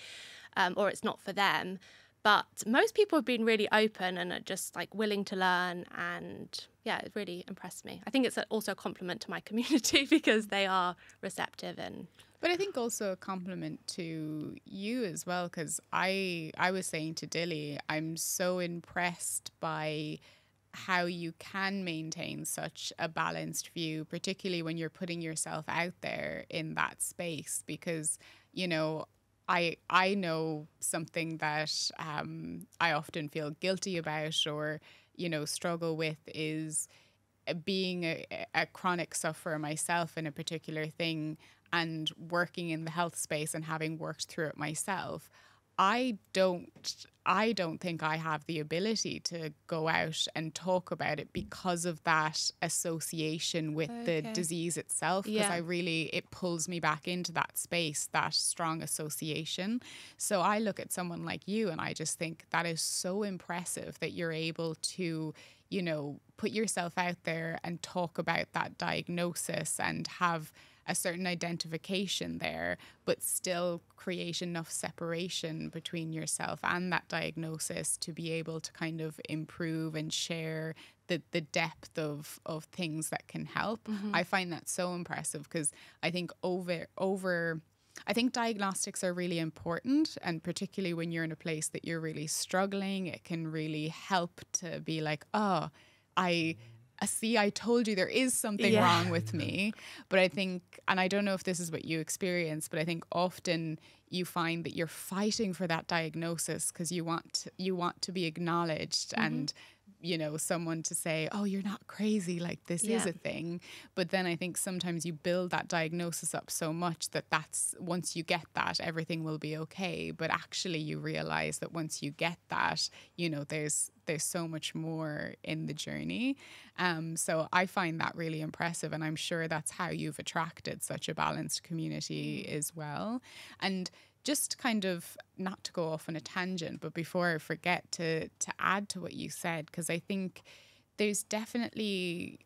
um, or it's not for them. But most people have been really open and are just like willing to learn. And yeah, it really impressed me. I think it's also a compliment to my community because they are receptive and
but I think also a compliment to you as well, because I I was saying to Dilly, I'm so impressed by how you can maintain such a balanced view, particularly when you're putting yourself out there in that space. Because, you know, I I know something that um, I often feel guilty about or, you know, struggle with is being a, a chronic sufferer myself in a particular thing and working in the health space and having worked through it myself. I don't I don't think I have the ability to go out and talk about it because of that association with okay. the disease itself. Because yeah. I really, it pulls me back into that space, that strong association. So I look at someone like you and I just think that is so impressive that you're able to, you know, put yourself out there and talk about that diagnosis and have a certain identification there, but still create enough separation between yourself and that diagnosis to be able to kind of improve and share the, the depth of, of things that can help. Mm-hmm. I find that so impressive because I think over over I think diagnostics are really important, and particularly when you're in a place that you're really struggling, it can really help to be like, oh, I see, I told you there is something yeah. wrong with me. But I think, and I don't know if this is what you experience, but I think often you find that you're fighting for that diagnosis because you want you want to be acknowledged mm-hmm. and you know someone to say oh you're not crazy like this yeah. is a thing but then i think sometimes you build that diagnosis up so much that that's once you get that everything will be okay but actually you realize that once you get that you know there's there's so much more in the journey um, so i find that really impressive and i'm sure that's how you've attracted such a balanced community mm. as well and just kind of not to go off on a tangent, but before I forget to to add to what you said, because I think there's definitely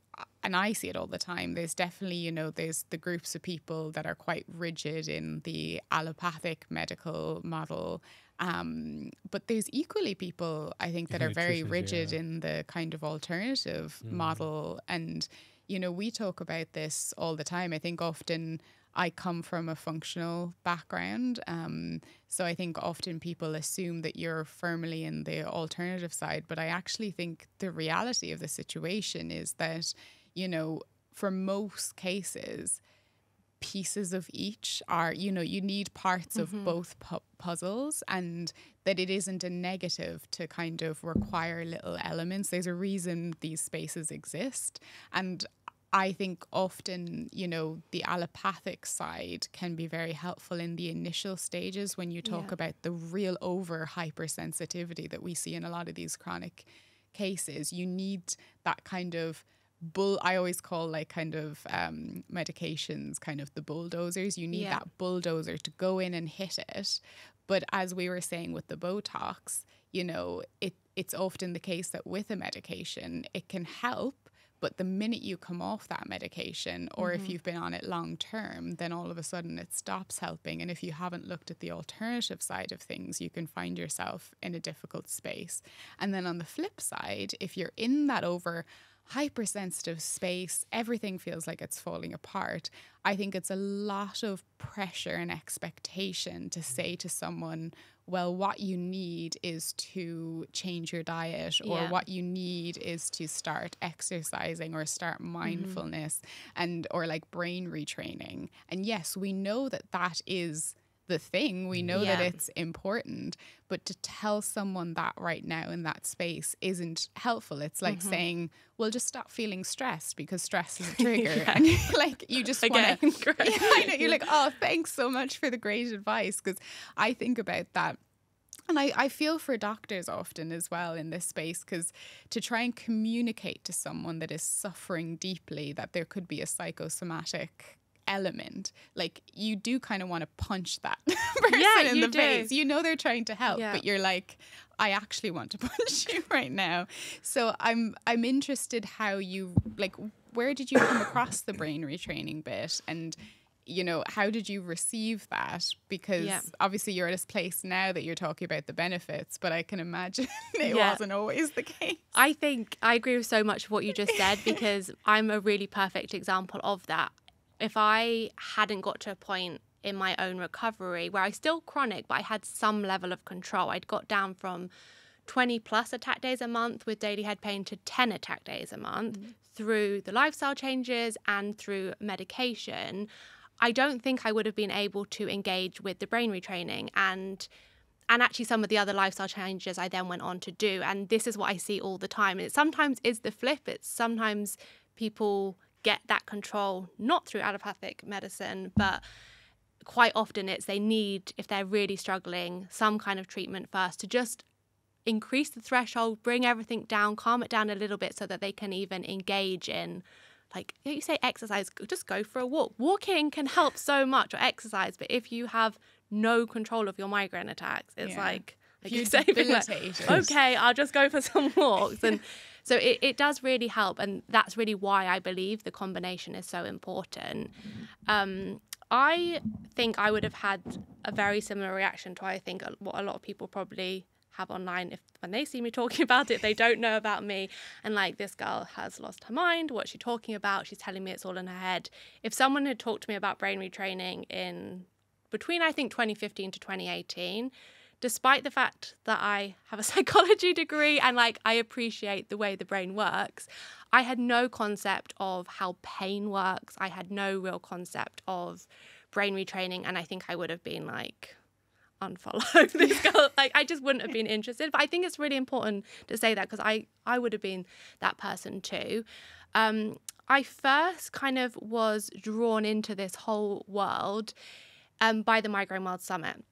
and I see it all the time. There's definitely, you know, there's the groups of people that are quite rigid in the allopathic medical model. Um, but there's equally people, I think, that are very rigid yeah. in the kind of alternative mm. model. And, you know, we talk about this all the time. I think often I come from a functional background. Um, so I think often people assume that you're firmly in the alternative side. But I actually think the reality of the situation is that, you know, for most cases, pieces of each are you know you need parts of both pu- puzzles and that it isn't a negative to kind of require little elements there's a reason these spaces exist and I think often, you know, the allopathic side can be very helpful in the initial stages when you talk
Yeah.
about the real over hypersensitivity that we see in a lot of these chronic cases. You need that kind of bull I always call like kind of um, medications kind of the bulldozers. You need
Yeah.
that bulldozer to go in and hit it. But as we were saying with the Botox, you know, it it's often the case that with a medication it can help, but the minute you come off that medication or if mm-hmm. you've been on it long term, then all of a sudden it stops helping. And if you haven't looked at the alternative side of things, you can find yourself in a difficult space. And then on the flip side, if you're in that over hypersensitive space, everything feels like it's falling apart. I think it's a lot of pressure and expectation to mm. say to someone, well, what you need is to change your diet, or
Yeah.
what you need is to start exercising or start mm-hmm. mindfulness and or like brain retraining. And yes, we know that that is the thing. We know that it's important, but to tell someone that right now in that space isn't helpful. It's like mm-hmm. saying, "Well, just stop feeling stressed because stress is a trigger."
Yeah.
And you're like you just want to. Yeah, I know. You're like, "Oh, thanks so much for the great advice," because I think about that. And I, I feel for doctors often as well in this space because to try and communicate to someone that is suffering deeply that there could be a psychosomatic element, like you do kind of want to punch that person
Yeah,
in
you
the
do.
face. You know they're trying to help,
Yeah.
but you're like, I actually want to punch you right now. So I'm I'm interested how you like where did you come across the brain retraining bit and you know how did you receive that because
Yeah.
obviously you're at this place now that you're talking about the benefits but i can imagine it
Yeah.
wasn't always the case
I think I agree with so much of what you just said because I'm a really perfect example of that. If I hadn't got to a point in my own recovery where I still chronic, but I had some level of control, I'd got down from 20 plus attack days a month with daily head pain to 10 attack days a month mm-hmm. through the lifestyle changes and through medication. I don't think I would have been able to engage with the brain retraining and and actually some of the other lifestyle changes I then went on to do. And this is what I see all the time. And it sometimes is the flip. It's sometimes people get that control not through allopathic medicine, but quite often it's they need, if they're really struggling, some kind of treatment first to just increase the threshold, bring everything down, calm it down a little bit so that they can even engage in like you say exercise just go for a walk walking can help so much or exercise but if you have no control of your migraine attacks it's
Yeah.
like like
You're
you say like, okay i'll just go for some walks. And so it, it does really help and that's really why i believe the combination is so important. Um, i think i would have had a very similar reaction to i think what a lot of people probably have online if when they see me talking about it they don't know about me. And like this girl has lost her mind what's she talking about? She's telling me it's all in her head. If someone had talked to me about brain retraining in between i think 2015 to 2018 despite the fact that i have a psychology degree and like i appreciate the way the brain works i had no concept of how pain works i had no real concept of brain retraining and i think i would have been like unfollow this girl. Like I just wouldn't have been interested. But I think it's really important to say that because I I would have been that person too. Um, I first kind of was drawn into this whole world um, by the Migraine World Summit.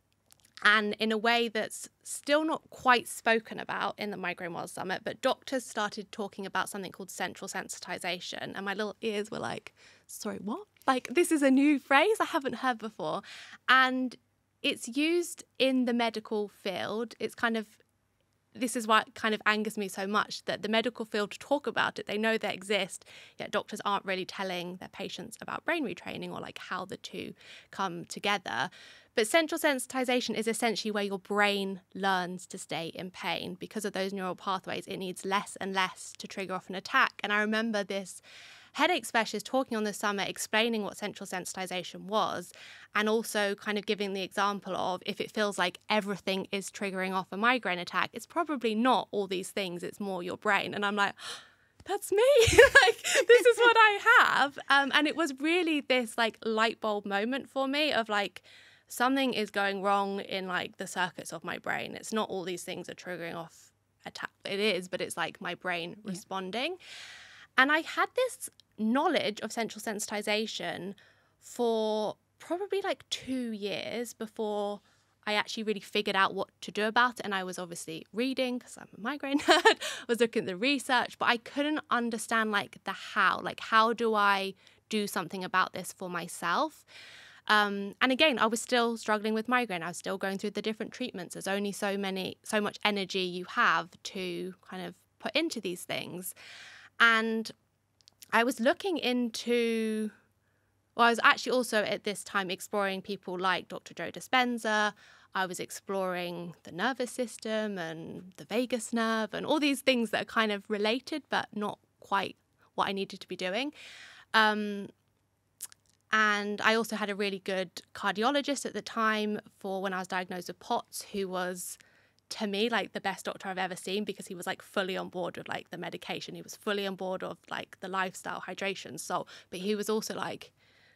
And in a way that's still not quite spoken about in the Migraine World Summit, but doctors started talking about something called central sensitization. And my little ears were like, sorry, what? Like, this is a new phrase I haven't heard before. And it's used in the medical field. It's kind of this is what kind of angers me so much that the medical field talk about it. They know they exist, yet doctors aren't really telling their patients about brain retraining or like how the two come together. But central sensitization is essentially where your brain learns to stay in pain because of those neural pathways. It needs less and less to trigger off an attack. And I remember this headache specialist talking on the summit explaining what central sensitization was and also kind of giving the example of if it feels like everything is triggering off a migraine attack it's probably not all these things it's more your brain and i'm like that's me. like this is what I have. Um, and it was really this like light bulb moment for me of like something is going wrong in like the circuits of my brain. It's not all these things are triggering off attack. It is, but it's like my brain
Yeah.
responding. And I had this knowledge of central sensitization for probably like two years before I actually really figured out what to do about it. And I was obviously reading because I'm a migraine nerd, was looking at the research, but I couldn't understand like the how. Like, how do I do something about this for myself? Um, and again, I was still struggling with migraine. I was still going through the different treatments. There's only so many, so much energy you have to kind of put into these things. And I was looking into, well, I was actually also at this time exploring people like Dr. Joe Dispenza. I was exploring the nervous system and the vagus nerve and all these things that are kind of related, but not quite what I needed to be doing. Um, and I also had a really good cardiologist at the time for when I was diagnosed with POTS, who was to me like the best doctor I've ever seen because he was like fully on board with like the medication. He was fully on board of like the lifestyle, hydration, salt. But he was also like,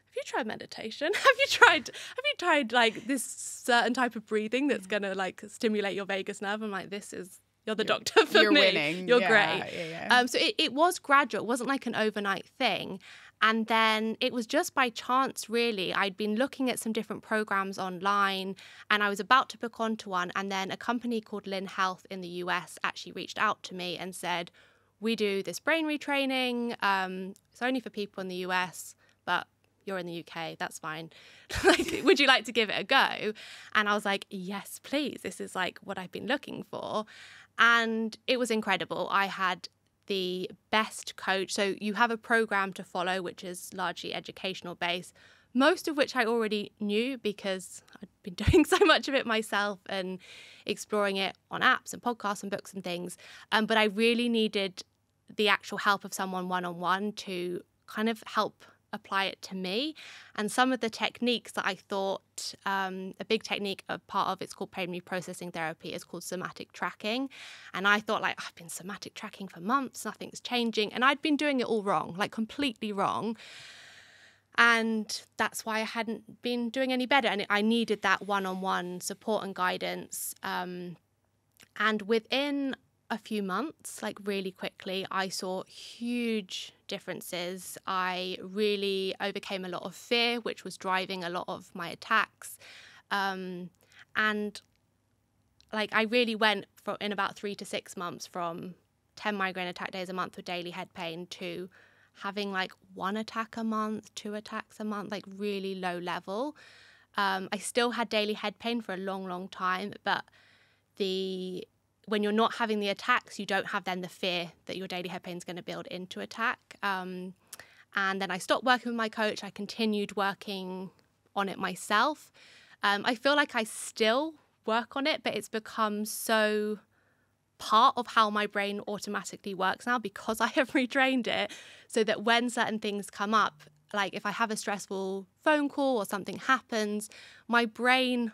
have you tried meditation? Have you tried have you tried like this certain type of breathing that's gonna like stimulate your vagus nerve? I'm like, this is you're the
You're-
doctor for
You're
me.
winning.
You're
Yeah,
great.
Yeah, yeah.
Um, so it, it was gradual. It wasn't like an overnight thing. And then it was just by chance, really. I'd been looking at some different programs online and I was about to book onto one. And then a company called Lin Health in the US actually reached out to me and said, We do this brain retraining. Um, it's only for people in the US, but you're in the UK, that's fine. like, would you like to give it a go? And I was like, yes, please. This is like what I've been looking for. And it was incredible. I had the best coach. So you have a program to follow, which is largely educational based, most of which I already knew because I'd been doing so much of it myself and exploring it on apps and podcasts and books and things. Um, but I really needed the actual help of someone one on one to kind of help apply it to me. And some of the techniques that I thought um, a big technique, a part of it's called pain reprocessing therapy, is called somatic tracking. And I thought, like, I've been somatic tracking for months, nothing's changing. And I'd been doing it all wrong, like completely wrong. And that's why I hadn't been doing any better. And I needed that one on one support and guidance. Um, and within a few months, like really quickly, I saw huge differences. I really overcame a lot of fear, which was driving a lot of my attacks. Um, and like I really went for in about three to six months from 10 migraine attack days a month with daily head pain to having like one attack a month, two attacks a month, like really low level. Um, I still had daily head pain for a long, long time, but the when you're not having the attacks, you don't have then the fear that your daily head pain is going to build into attack. Um, and then I stopped working with my coach. I continued working on it myself. Um, I feel like I still work on it, but it's become so part of how my brain automatically works now because I have retrained it so that when certain things come up, like if I have a stressful phone call or something happens, my brain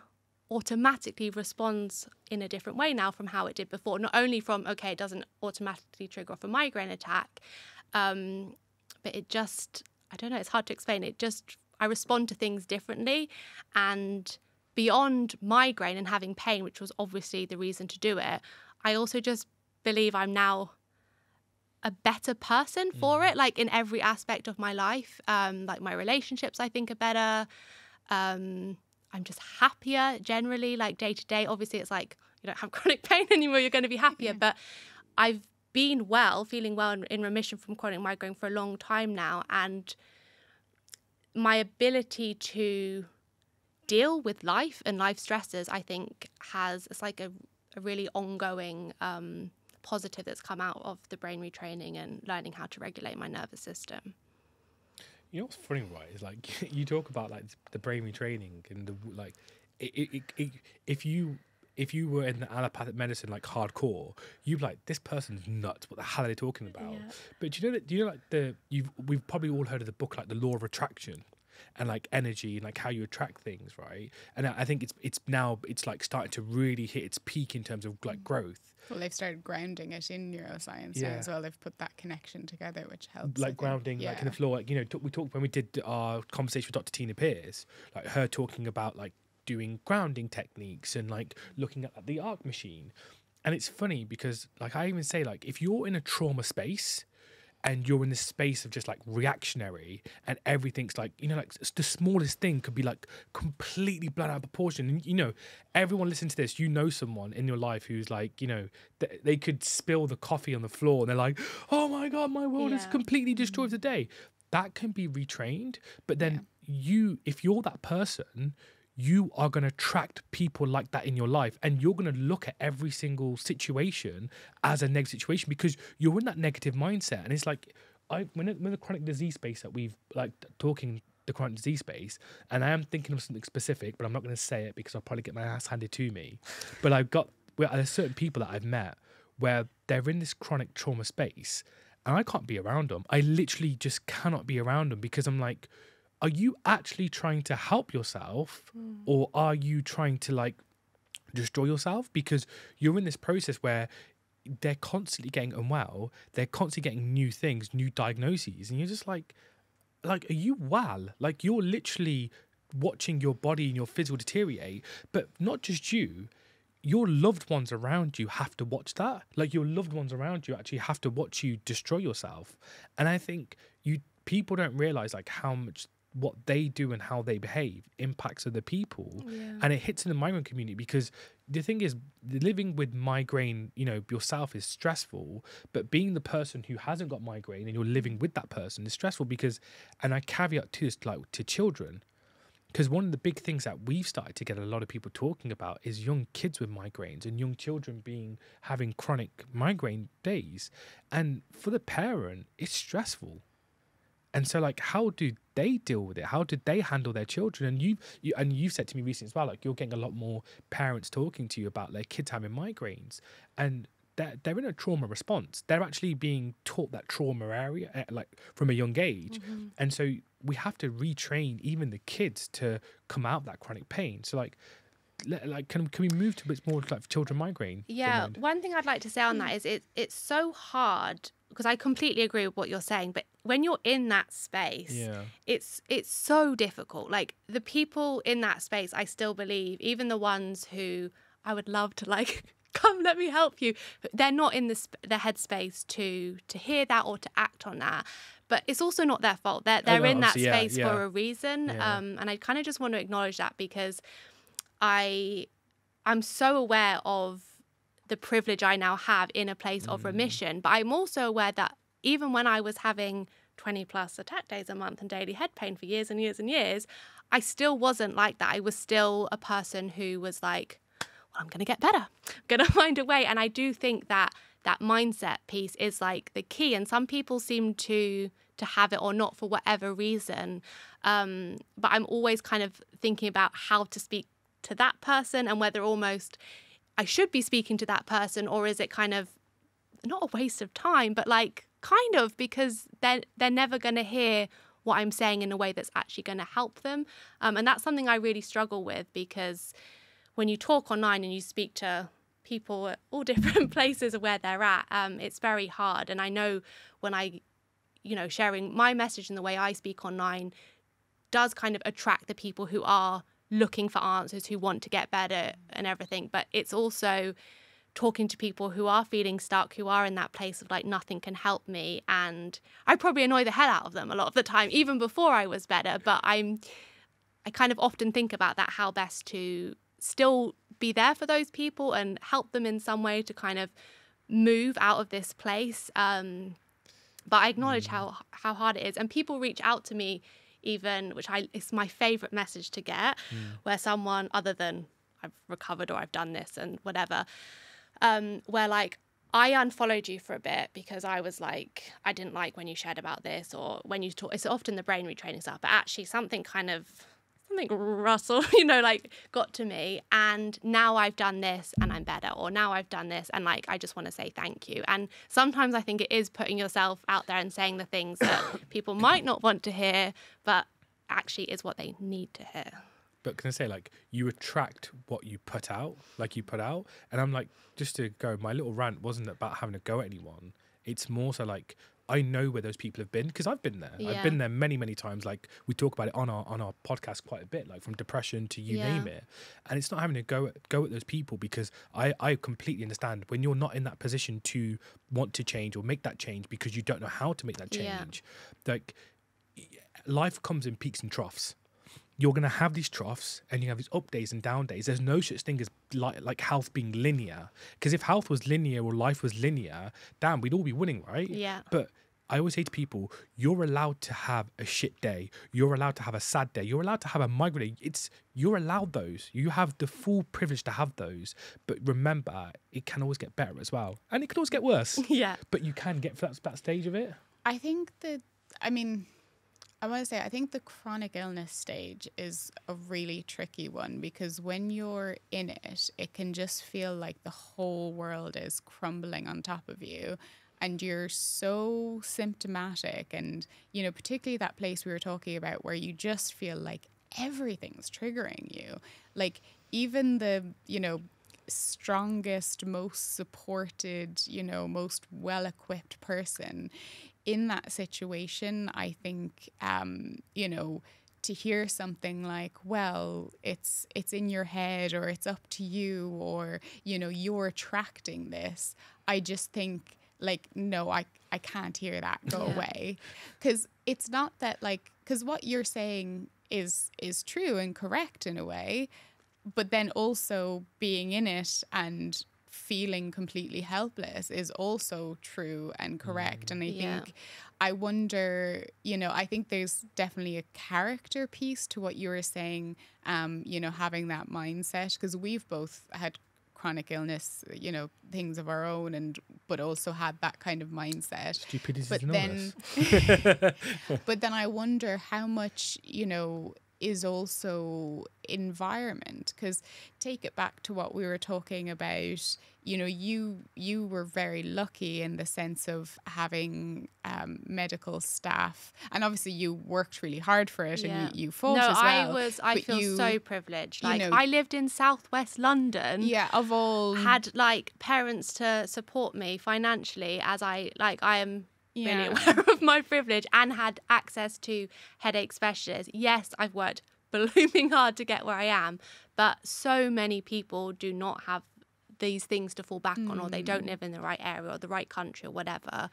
automatically responds in a different way now from how it did before. Not only from, okay, it doesn't automatically trigger off a migraine attack, um, but it just, I don't know, it's hard to explain. It just, I respond to things differently. And beyond migraine and having pain, which was obviously the reason to do it, I also just believe I'm now a better person for it, like in every aspect of my life. Um, like my relationships, I think are better. Um, I'm just happier generally, like day to day. Obviously, it's like you don't have chronic pain anymore, you're going to be happier. But I've been well, feeling well in, in remission from chronic migraine for a long time now. And my ability to deal with life and life stresses, I think, has it's like a, a really ongoing um, positive that's come out of the brain retraining and learning how to regulate my nervous system.
You know what's funny, right? Is like you talk about like the brain retraining and the like. It, it, it, if you if you were in the allopathic medicine like hardcore, you'd be like, this person's nuts. What the hell are they talking about?
Yeah.
But do you know that? Do you know like the you've we've probably all heard of the book like the Law of Attraction. and like energy and like how you attract things, right? And I I think it's it's now it's like starting to really hit its peak in terms of like mm. growth.
Well, they've started grounding it in neuroscience now
Yeah.
as well. They've put that connection together, which helps.
Like grounding like in the floor like you know talk, we talked when we did our conversation with dr tina pierce like her talking about like doing grounding techniques and like looking at the arc machine and it's funny because like i even say like if you're in a trauma space and you're in this space of just like reactionary and everything's like you know like the smallest thing could be like completely blown out of proportion. And you know everyone listening to this. You know someone in your life who's like you know th- they could spill the coffee on the floor and they're like oh my god my world is completely mm. destroyed today that can be retrained but then you if you're that person you are going to attract people like that in your life and you're going to look at every single situation as a negative situation because you're in that negative mindset. And it's like i when, it, when the chronic disease space that we've like talking the chronic disease space and i am thinking of something specific but i'm not going to say it because i'll probably get my ass handed to me. But i've got well, there's certain people that i've met where they're in this chronic trauma space and i can't be around them i literally just cannot be around them because i'm like are you actually trying to help yourself hmm. or are you trying to like destroy yourself? Because you're in this process where they're constantly getting unwell they're constantly getting new things new diagnoses and you're just like like are you well? Like you're literally watching your body and your physical deteriorate but not just you your loved ones around you have to watch that. Like your loved ones around you actually have to watch you destroy yourself. And i think you people don't realize like how much what they do and how they behave impacts other people. And it hits in the migraine community because the thing is living with migraine you know yourself is stressful but being the person who hasn't got migraine and you're living with that person is stressful because and i caveat to this like to children because one of the big things that we've started to get a lot of people talking about is young kids with migraines and young children being having chronic migraine days. And for the parent it's stressful and so like how do they deal with it? How did they handle their children? And you, you and you've said to me recently as well like you're getting a lot more parents talking to you about their kids having migraines. And they're, they're in a trauma response. They're actually being taught that trauma area eh, like from a young age. And so we have to retrain even the kids to come out of that chronic pain. So like like can, can we move to a bit more like children migraine if you don't
Yeah, one thing I'd like to say on that is it it's so hard because I completely agree with what you're saying, but when you're in that space,
yeah
it's it's so difficult. Like the people in that space, I still believe, even the ones who I would love to like come let me help you, they're not in the sp- the headspace to to hear that or to act on that. But it's also not their fault. They're they're
no,
in that
yeah,
space
yeah.
for a reason. Um, and I kind of just want to acknowledge that because I I'm so aware of the privilege I now have in a place of remission, but I'm also aware that even when I was having 20 plus attack days a month and daily head pain for years and years and years, I still wasn't like that. I was still a person who was like, well, I'm going to get better. I'm going to find a way. And I do think that that mindset piece is like the key. And some people seem to to have it or not for whatever reason. Um, but I'm always kind of thinking about how to speak to that person and whether almost I should be speaking to that person or is it kind of not a waste of time, but like kind of because they're they're never going to hear what I'm saying in a way that's actually going to help them. Um, and that's something I really struggle with because when you talk online and you speak to people at all different places of where they're at, um, it's very hard. And I know when I, you know, sharing my message and the way I speak online does kind of attract the people who are looking for answers, who want to get better and everything. But it's also talking to people who are feeling stuck, who are in that place of like nothing can help me. And I probably annoy the hell out of them a lot of the time, even before I was better. But I'm, I kind of often think about that, how best to still be there for those people and help them in some way to kind of move out of this place. Um, but I acknowledge how how hard it is, and people reach out to me, even which I it's my favorite message to get, where someone other than I've recovered or I've done this and whatever, um, where like I unfollowed you for a bit because I was like I didn't like when you shared about this or when you talk. It's often the brain retraining stuff, but actually something kind of something Russell, you know, like got to me. And now I've done this and I'm better, or now I've done this and like I just want to say thank you. And sometimes I think it is putting yourself out there and saying the things that people might not want to hear, but actually is what they need to hear.
But can I say, like, you attract what you put out, like you put out. And I'm like, just to go, my little rant wasn't about having to go at anyone. It's more so like, I know where those people have been because I've been there. I've been there many, many times. Like we talk about it on our on our podcast quite a bit, like from depression to you
Yeah.
name it. And it's not having to go at, go at those people because I I completely understand when you're not in that position to want to change or make that change because you don't know how to make that
Yeah.
change. Like life comes in peaks and troughs. You're gonna have these troughs and you have these up days and down days. There's no such thing as like like health being linear. Because if health was linear or life was linear, damn, we'd all be winning, right?
Yeah.
But I always say to people, you're allowed to have a shit day. You're allowed to have a sad day. You're allowed to have a migraine. It's you're allowed those. You have the full privilege to have those. But remember, it can always get better as well, and it can always get worse.
Yeah.
But you can get to that, that stage of it.
I think that, I mean, I want to say, I think the chronic illness stage is a really tricky one because when you're in it, it can just feel like the whole world is crumbling on top of you. And you're so symptomatic, and you know, particularly that place we were talking about where you just feel like everything's triggering you. Like, even the, you know, strongest, most supported, you know, most well equipped person in that situation, I think, um, you know, to hear something like, well, it's it's in your head or it's up to you or, you know, you're attracting this. I just think like, no, I, I can't hear that. Go
Yeah.
away. Cause it's not that like because what you're saying is is true and correct in a way but then also being in it and feeling completely helpless is also true and correct. And i
Yeah.
think i wonder you know i think there's definitely a character piece to what you were saying um you know having that mindset because we've both had chronic illness you know things of our own and but also had that kind of mindset.
Stupidity
but
is
then but then i wonder how much you know is also environment because take it back to what we were talking about you know you you were very lucky in the sense of having um, medical staff and obviously you worked really hard for it
Yeah.
and you, you fought
no,
as well
I was. I
but
feel
you-
so privileged.
you
Like
know-
I lived in Southwest London.
yeah of all
Had like parents to support me financially, as I like. I am really
Yeah.
aware of my privilege and had access to headache specialists. Yes, I've worked blooming hard to get where I am, but so many people do not have these things to fall back on, or they
Mm.
don't live in the right area or the right country or whatever.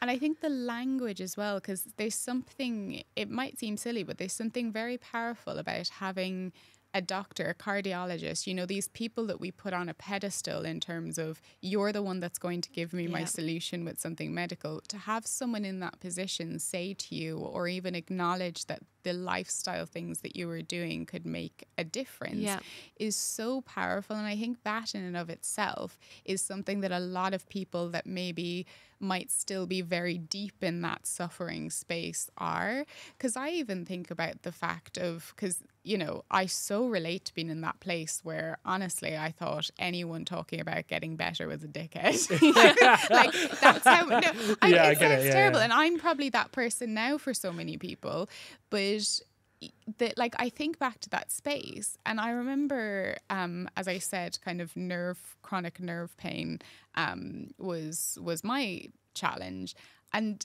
And I think the language as well, because there's something, it might seem silly, but there's something very powerful about having a doctor, a cardiologist, you know, these people that we put on a pedestal in terms of you're the one that's going to give me my solution with something medical. To have someone in that position say to you or even acknowledge that the lifestyle things that you were doing could make a difference
Yeah.
is so powerful. And I think that in and of itself is something that a lot of people that maybe might still be very deep in that suffering space are. Because I even think about the fact of, because, you know, I so relate to being in that place where honestly I thought anyone talking about getting better was a dickhead. like, that's how, no, I,
Yeah, I
it
get it, yeah,
terrible.
yeah.
And I'm probably that person now for so many people. But that like I think back to that space and I remember um as I said kind of nerve chronic nerve pain um was was my challenge. And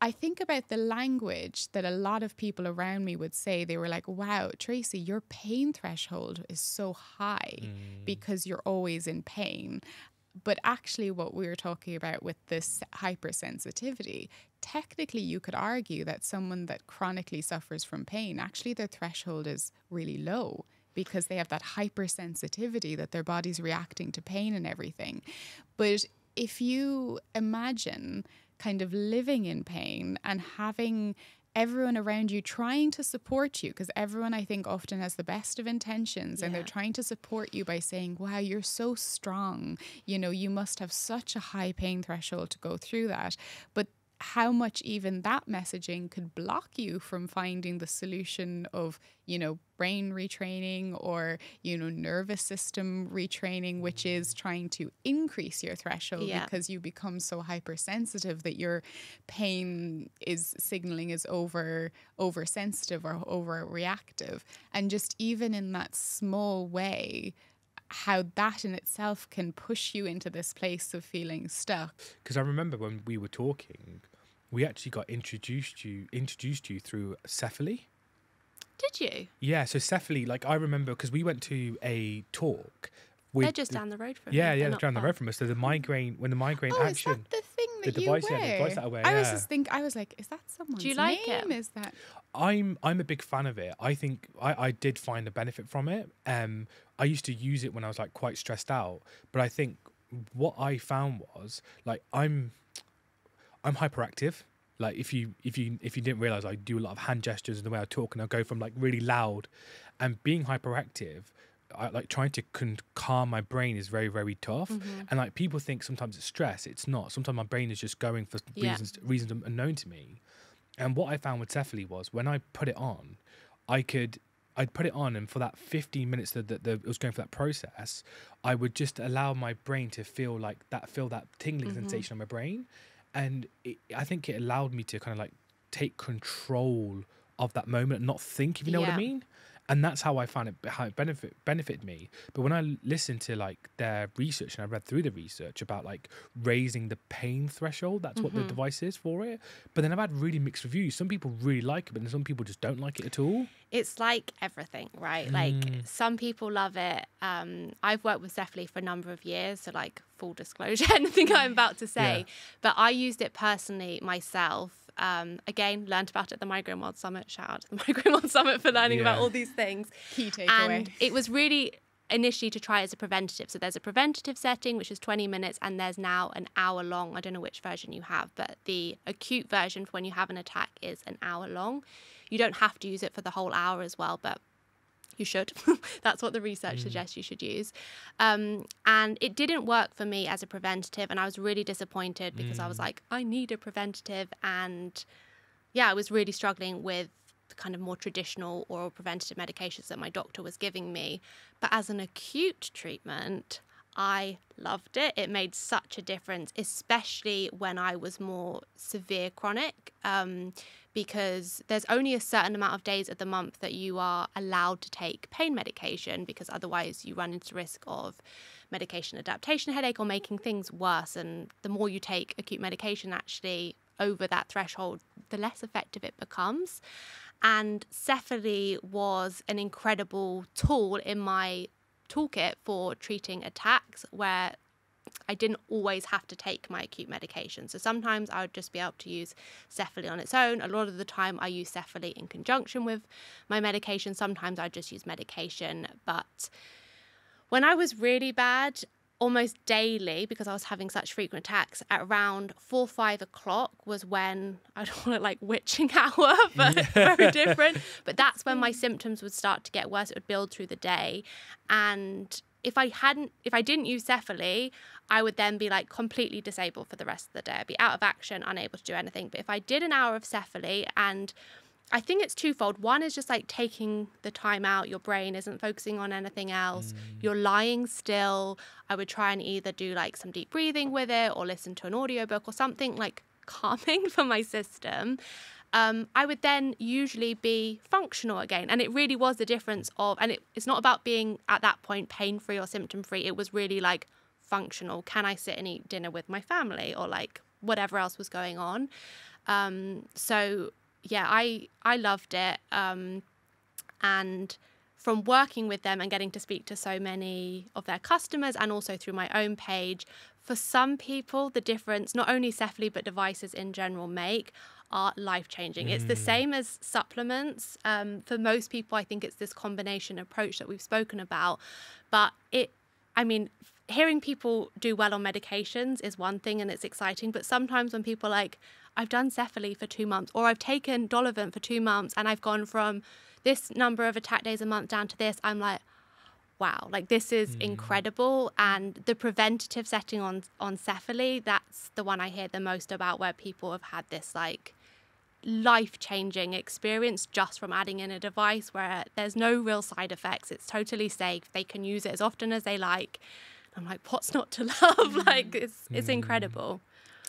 I think about the language that a lot of people around me would say. They were like wow Tracy your pain threshold is so high because you're always in pain. But actually what we were talking about with this hypersensitivity technically you could argue that someone that chronically suffers from pain actually their threshold is really low because they have that hypersensitivity that their body's reacting to pain and everything but if you imagine kind of living in pain and having everyone around you trying to support you because everyone I think often has the best of intentions and they're trying to support you by saying, wow, you're so strong. You know, you must have such a high pain threshold to go through that. But how much even that messaging could block you from finding the solution of you know brain retraining or you know nervous system retraining which is trying to increase your threshold
Yeah.
because you become so hypersensitive that your pain is signaling is over oversensitive or overreactive and just even in that small way how that in itself can push you into this place of feeling stuck
Because I remember when we were talking, we actually got introduced you introduced you through Cefaly.
Did you?
Yeah, so Cefaly, like I remember because we went to a talk. With
They're just
the-
down the road from
Yeah,
me.
yeah,
They're
they're
not
down the
far.
road from us. So the migraine, when the migraine
Oh,
action,
is that the thing
The
that you
device,
wear?
yeah, the device that I wear,
was
yeah.
just think I was like, is that someone's
like it?
name? Is that
I'm I'm a big fan of it. I think I, I did find a benefit from it. Um, I used to use it when I was like quite stressed out, but I think what I found was like I'm I'm hyperactive. Like if you if you if you didn't realize, I do a lot of hand gestures and the way I talk, and I go from like really loud, and being hyperactive. I, like trying to con- calm my brain is very very tough
Mm-hmm.
and like people think sometimes it's stress it's not sometimes my brain is just going for
Yeah.
reasons reasons unknown to me and what I found with Cefaly was when I put it on, I could I'd put it on, and for that 15 minutes that, that, that it was going for that process, I would just allow my brain to feel like that, feel that tingling
Mm-hmm.
sensation on my brain, and it, I think it allowed me to kind of like take control of that moment and not think, if you know what I mean. And that's how I found it how it benefit benefited me. But when I listened to like their research and I read through the research about like raising the pain threshold, that's what the
Mm-hmm.
device is for it. But then I've had really mixed reviews. Some people really like it, but then some people just don't like it at all.
It's like everything, right? Like
Mm.
some people love it. Um, I've worked with Cefaly for a number of years, so like full disclosure, anything I'm about to say.
Yeah.
But I used it personally myself. Um, again, learned about it at the Migraine World Summit. Shout out to the Migraine World Summit for learning about all these things.
key takeaway?
And it was really initially to try as a preventative. So there's a preventative setting, which is 20 minutes, and there's now an hour long. I don't know which version you have, but the acute version for when you have an attack is an hour long. You don't have to use it for the whole hour as well, but you should. That's what the research suggests you should use. Um, and it didn't work for me as a preventative, and I was really disappointed because I was like, I need a preventative, and yeah, I was really struggling with the kind of more traditional oral preventative medications that my doctor was giving me. But as an acute treatment, I loved it. It made such a difference, especially when I was more severe chronic, um, because there's only a certain amount of days of the month that you are allowed to take pain medication, because otherwise you run into risk of medication adaptation headache or making things worse. And the more you take acute medication, actually, over that threshold, the less effective it becomes. And Cefaly was an incredible tool in my toolkit for treating attacks where I didn't always have to take my acute medication. So sometimes I would just be able to use Cefaly on its own. A lot of the time I use Cefaly in conjunction with my medication. Sometimes I just use medication. But when I was really bad, almost daily, because I was having such frequent attacks, at around four, five o'clock was when I don't want to like witching hour, but very different. But that's when my symptoms would start to get worse. It would build through the day. And if I hadn't, if I didn't use Cefaly, I would then be like completely disabled for the rest of the day. I'd be out of action, unable to do anything. But if I did an hour of Cefaly and I think it's twofold. One is just like taking the time out. Your brain isn't focusing on anything else. You're lying still. I would try and either do like some deep breathing with it or listen to an audiobook or something like calming for my system. Um, I would then usually be functional again. And it really was the difference of, and it, it's not about being at that point pain free or symptom free. It was really like functional. Can I sit and eat dinner with my family or like whatever else was going on? Um, so yeah, I I loved it. Um, and from working with them and getting to speak to so many of their customers and also through my own page, for some people, the difference not only Cefaly but devices in general make are life changing. It's the same as supplements. Um, for most people, I think it's this combination approach that we've spoken about. But it, I mean, hearing people do well on medications is one thing and it's exciting. But sometimes when people are like, I've done Cefaly for two months, or I've taken Dolovent for two months and I've gone from this number of attack days a month down to this, I'm like, wow, like this is hmm. incredible. And the preventative setting on on Cefaly, that's the one I hear the most about where people have had this like life changing experience just from adding in a device where there's no real side effects. It's totally safe. They can use it as often as they like. I'm like, what's not to love? Mm. like it's it's mm. incredible.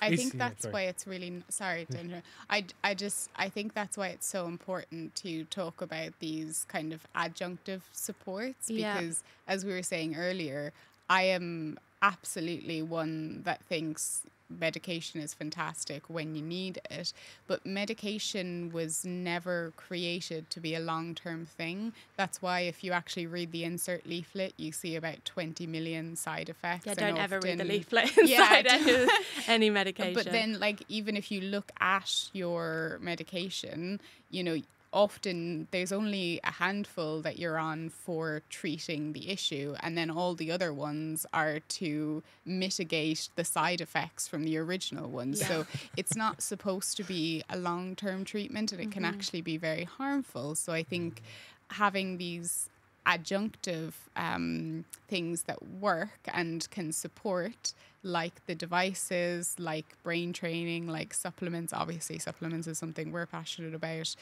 I think
yeah,
that's
sorry.
why it's really n- sorry to interrupt. I, I just I think that's why it's so important to talk about these kind of adjunctive supports
Yeah.
because as we were saying earlier, I am absolutely one that thinks medication is fantastic when you need it, but medication was never created to be a long-term thing. That's why if you actually read the insert leaflet, you see about 20 million side effects.
Yeah, don't ever read the leaflet
Yeah,
inside any, any medication.
but then, like, even if you look at your medication, you know, often there's only a handful that you're on for treating the issue, and then all the other ones are to mitigate the side effects from the original ones.
Yeah.
So it's not supposed to be a long term treatment, and it can actually be very harmful. So I think having these adjunctive um, things that work and can support like the devices like brain training like supplements obviously supplements is something we're passionate about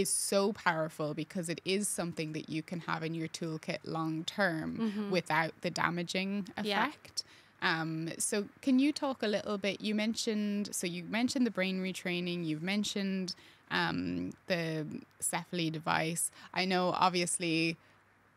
is so powerful because it is something that you can have in your toolkit long term without the damaging
Yeah.
effect um, so can you talk a little bit you mentioned so you mentioned the brain retraining you've mentioned um, the Cefaly device i know obviously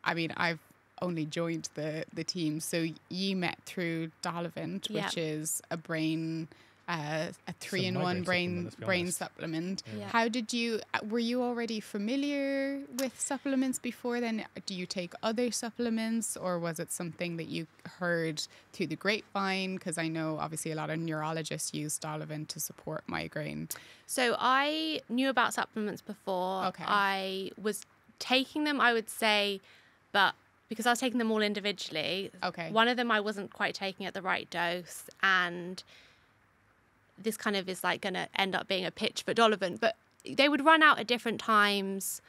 I mean, I've only joined the the team, so you met through Dolovent,
Yeah.
which is a brain, uh, a three in one brain
supplement,
brain
honest.
supplement.
Yeah.
How did you? uh, Were you already familiar with supplements before then? Do you take other supplements, or was it something that you heard through the grapevine? Because I know obviously a lot of neurologists use Dolovent to support migraine.
So I knew about supplements before.
Okay.
I was taking them, I would say, but because I was taking them all individually,
Okay.
one of them I wasn't quite taking at the right dose, and this kind of is like going to end up being a pitch for Dolovant. But they would run out at different times.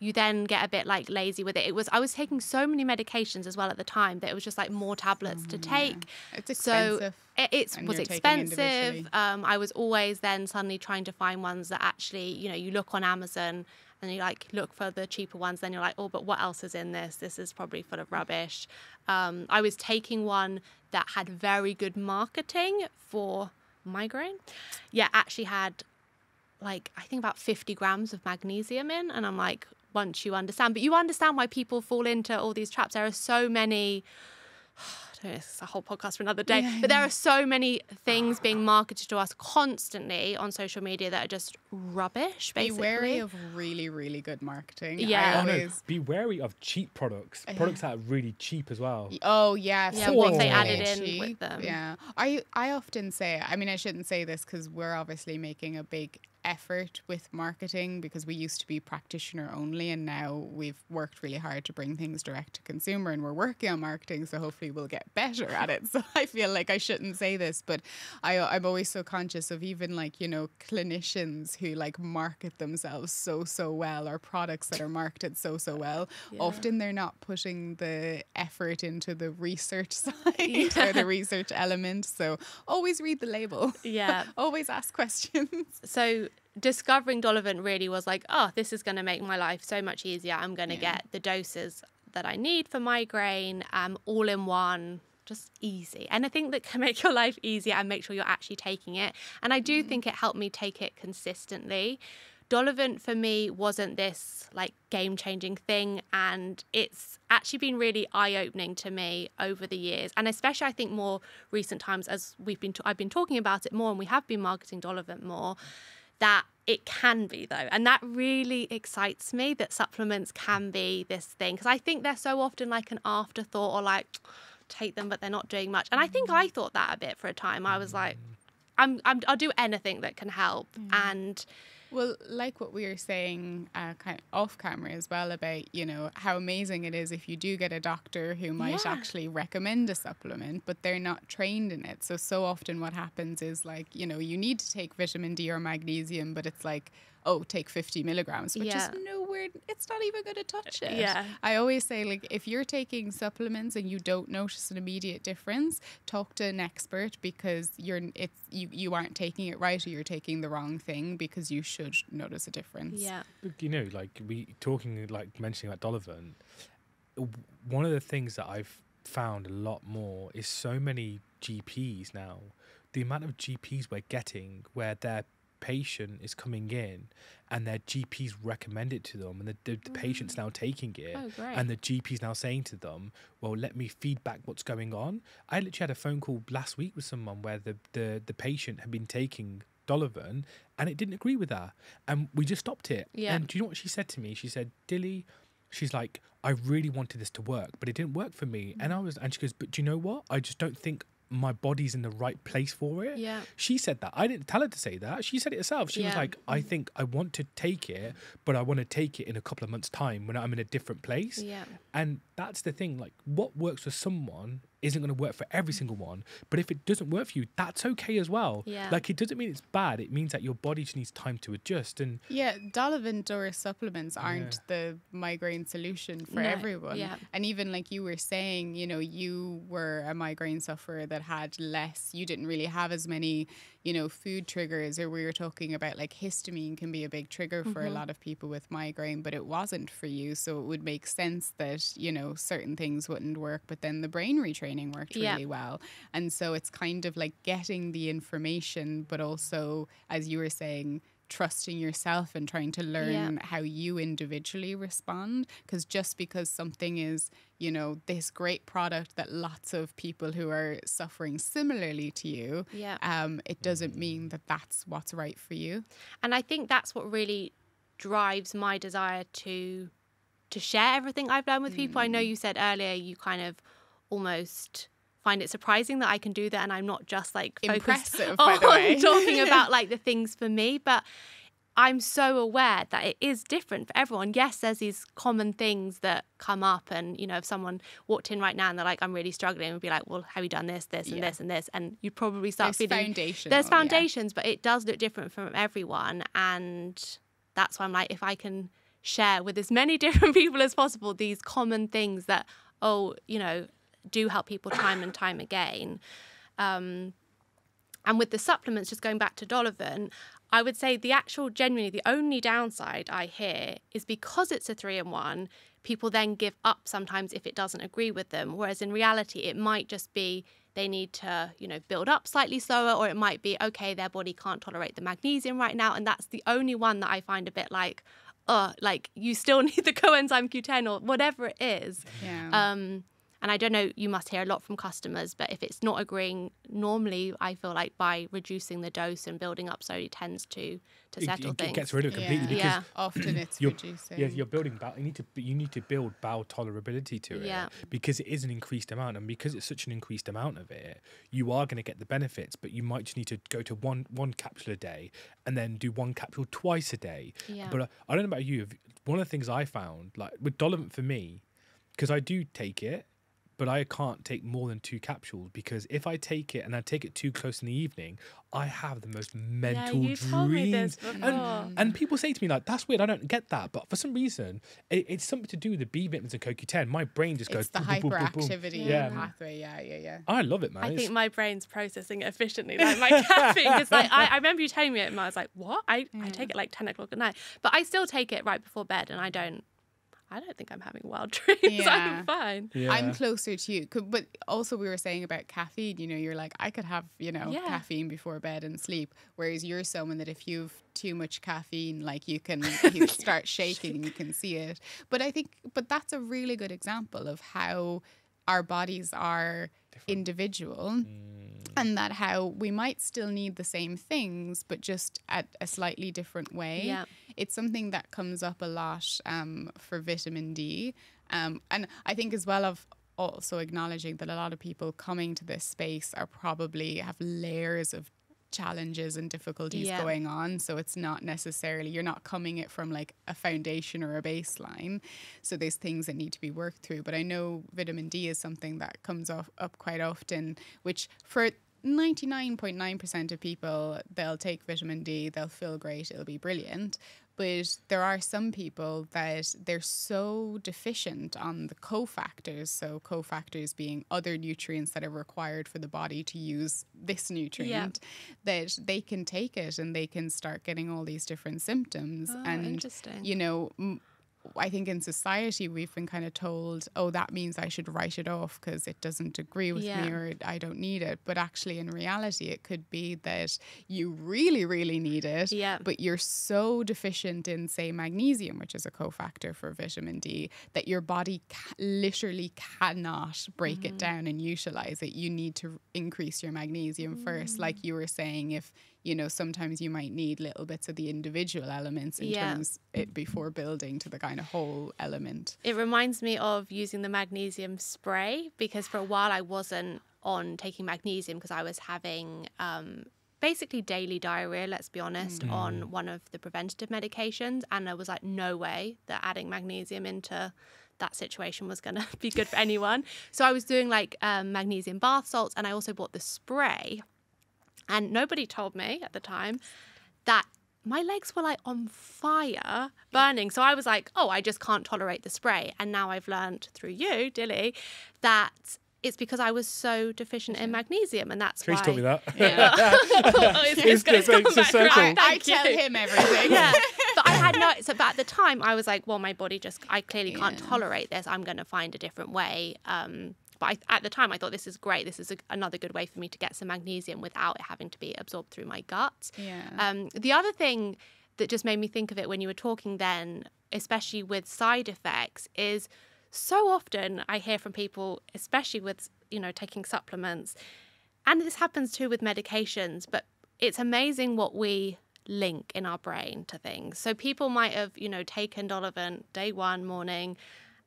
You then get a bit like lazy with it. It was I was taking so many medications as well at the time that it was just like more tablets to take.
It's
So
expensive.
it, it
and
was expensive. Um, I was always then suddenly trying to find ones that actually, you know, you look on Amazon and you like look for the cheaper ones. Then you're like, oh, but what else is in this? This is probably full of rubbish. Um, I was taking one that had very good marketing for migraine. Yeah, actually had like I think about 50 grams of magnesium in, and I'm like, once you understand, but you understand why people fall into all these traps. There are so many. I don't know, it's a whole podcast for another day. but there are so many things being marketed to us constantly on social media that are just rubbish. Basically.
Be wary of really, really good marketing.
Yeah.
Oh no!
always-
Be wary of cheap products. Uh-huh. Products that are really cheap as well.
Oh yeah,
Yeah,
something
what they
added in with them.
Yeah, I I often say. I mean, I shouldn't say this because we're obviously making a big effort with marketing because we used to be practitioner only and now we've worked really hard to bring things direct to consumer and we're working on marketing so hopefully we'll get better at it. So i feel like i shouldn't say this but I, i'm always so conscious of even like you know clinicians who like market themselves so so well or products that are marketed so so well. Often they're not putting the effort into the research side or the research element so always read the label.
Yeah.
always ask questions.
So discovering Dolovent really was like, oh, this is going to make my life so much easier. I'm going to
Yeah.
get the doses that I need for migraine, um, all in one, just easy. Anything that can make your life easier and make sure you're actually taking it. And I do think it helped me take it consistently. Dolovent for me wasn't this like game changing thing, and it's actually been really eye opening to me over the years, and especially I think more recent times as we've been I've been talking about it more, and we have been marketing Dolovent more. That it can be though, and that really excites me that supplements can be this thing because I think they're so often like an afterthought or like take them but they're not doing much, and I think I thought that a bit for a time. I was like, mm. I'm, I'm I'll do anything that can help, mm. and
Well, like what we were saying uh, kind of off camera as well about, you know, how amazing it is if you do get a doctor who might
Yeah.
actually recommend a supplement, but they're not trained in it. So, so often what happens is like, you know, you need to take vitamin D or magnesium, but it's like, oh, take 50 milligrams, but is
Yeah.
Nowhere, it's not even going to touch it.
Yeah.
I always say, like, if you're taking supplements and you don't notice an immediate difference, talk to an expert because you're it's you, you aren't taking it right or you're taking the wrong thing because you should notice a difference.
Yeah.
You know, like we talking like mentioning about Dolovent. One of the things that I've found a lot more is so many GPs now. The amount of GPs we're getting where their patient is coming in and their GPs recommend it to them, and the, the, the patient's mm. now taking it,
Oh,
and the GP's now saying to them, "Well, let me feedback what's going on." I literally had a phone call last week with someone where the the, the patient had been taking Dolovent and it didn't agree with her, and we just stopped it.
Yeah.
And do you know what she said to me? She said, "Dilly." She's like, I really wanted this to work, but it didn't work for me. Mm. And I was, and she goes, but do you know what? I just don't think my body's in the right place for it.
Yeah.
She said that. I didn't tell her to say that. She said it herself. She was like, I think I want to take it, but I want to take it in a couple of months' time when I'm in a different place.
Yeah.
And that's the thing. Like, what works for someone isn't going to work for every single one. But if it doesn't work for you, that's okay as well.
Yeah.
Like, it doesn't mean it's bad. It means that your body just needs time to adjust. And
Yeah, Dolovent Dora supplements aren't the migraine solution for
No,
everyone.
yeah.
And even like you were saying, you know, you were a migraine sufferer that had less, you didn't really have as many, you know, food triggers, or we were talking about like histamine can be a big trigger for a mm-hmm. lot of people with migraine, but it wasn't for you. So it would make sense that, you know, certain things wouldn't work, but then the brain retraining worked
Yeah.
really well. And so it's kind of like getting the information, but also, as you were saying, trusting yourself and trying to learn how you individually respond. Because just because something is, you know, this great product that lots of people who are suffering similarly to you,
Yeah.
um, it doesn't mean that that's what's right for you.
And I think that's what really drives my desire to to share everything I've learned with people. I know you said earlier you kind of almost find it surprising that I can do that and I'm not just like focused
Impressive,
on talking about like the things for me, but I'm so aware that it is different for everyone. Yes, there's these common things that come up, and you know, if someone walked in right now and they're like, "I'm really struggling," we'd be like, "Well, have you done this, this, and
Yeah.
this, and this?" And you'd probably start
There's
feeling There's
yeah.
foundations, but it does look different from everyone, and that's why I'm like, if I can share with as many different people as possible these common things that, oh, you know, do help people time and time again. Um, and with the supplements, just going back to Dolovent, I would say the actual, genuinely, the only downside I hear is because it's a three in one, people then give up sometimes if it doesn't agree with them. Whereas in reality, it might just be they need to, you know, build up slightly slower, or it might be, okay, their body can't tolerate the magnesium right now. And that's the only one that I find a bit like, uh, like you still need the coenzyme Q10 or whatever it is.
Yeah.
Um, and I don't know, you must hear a lot from customers, but if it's not agreeing, normally I feel like by reducing the dose and building up slowly tends to to settle
it
things.
gets rid of it completely because
Yeah.
Often it's
you're,
reducing.
yeah, you're building bowel. You need to you need to build bowel tolerability to it
Yeah.
because it is an increased amount, and because it's such an increased amount of it, you are going to get the benefits, but you might just need to go to one one capsule a day and then do one capsule twice a day.
Yeah.
But uh, I don't know about you. if- One of the things I found, like with Dolovent for me, because I do take it. But I can't take more than two capsules because if I take it and I take it too close in the evening, I have the most mental yeah,
you told me this
dreams.
before.
And, and people say to me like, "That's weird. I don't get that." But for some reason, it, it's something to do with the B vitamins and CoQ10. My brain just goes.
it's the
boom, boom, boom, boom, boom.
hyperactivity
Yeah.
pathway. Yeah, yeah, yeah.
I love it, man.
I
It's-
think my brain's processing it efficiently, like my caffeine. Because like I, I remember you telling me it, and I was like, "What? I, I take it like ten o'clock at night, but I still take it right before bed, and I don't, I don't think I'm having wild dreams.
Yeah.
I'm fine.
yeah.
I'm closer to you. But also, we were saying about caffeine. You know, you're like, I could have, you know,
Yeah.
caffeine before bed and sleep. Whereas you're someone that if you've too much caffeine, like you can you start shaking, you can see it. But I think, but that's a really good example of how our bodies are individual. Mm. And that how we might still need the same things, but just at a slightly different way.
Yeah.
It's something that comes up a lot um, for vitamin D. Um, and I think as well of also acknowledging that a lot of people coming to this space are probably have layers of challenges and difficulties
Yeah.
going on. So it's not necessarily, you're not coming it from like a foundation or a baseline. So there's things that need to be worked through. But I know vitamin D is something that comes off, up quite often, which for 99.9% of people, they'll take vitamin D, they'll feel great, it'll be brilliant. But there are some people that they're so deficient on the cofactors. So, cofactors being other nutrients that are required for the body to use this nutrient, that they can take it and they can start getting all these different symptoms.
Oh,
and,
interesting.
you know, I think in society we've been kind of told, oh, that means I should write it off because it doesn't agree with
Yeah.
me or I don't need it. But actually, in reality, it could be that you really, really need it,
Yeah.
but you're so deficient in, say, magnesium, which is a cofactor for vitamin D, that your body ca- literally cannot break
Mm-hmm.
it down and utilize it. You need to increase your magnesium first. Like
Mm.
you were saying, if you know, sometimes you might need little bits of the individual elements in
Yeah.
terms it before building to the kind of whole element.
It reminds me of using the magnesium spray because for a while I wasn't on taking magnesium because I was having um, basically daily diarrhea, let's be honest, on one of the preventative medications. And I was like no way that adding magnesium into that situation was going to be good for anyone. So I was doing like um, magnesium bath salts and I also bought the spray. And nobody told me at the time that my legs were like on fire, burning. So I was like, oh, I just can't tolerate the spray. And now I've learned through you, Dilly, that it's because I was so deficient in magnesium. And that's
Trace
why.
taught me that.
oh, it's, it's,
It's
gonna
just
come
like- it's a circle.
round.
I
Thank
tell him everything.
Yeah. But I had no, so, but at the time I was like, well, my body just, I clearly can't
Yeah.
tolerate this. I'm going to find a different way. Um, but I, at the time, I thought this is great. This is a, another good way for me to get some magnesium without it having to be absorbed through my gut.
Yeah.
Um, the other thing that just made me think of it when you were talking then, especially with side effects, is so often I hear from people, especially with you know taking supplements, and this happens too with medications. But it's amazing what we link in our brain to things. So people might have you know taken Dolovent day one morning,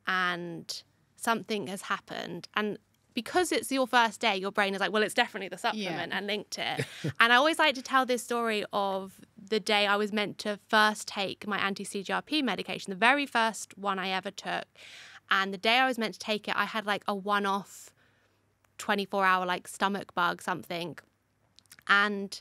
and something has happened, and because it's your first day, your brain is like, well, it's definitely the supplement and linked it. and I always like to tell this story of the day I was meant to first take my anti CGRP medication, the very first one I ever took. And the day I was meant to take it, I had like a one off 24 hour like stomach bug, something. And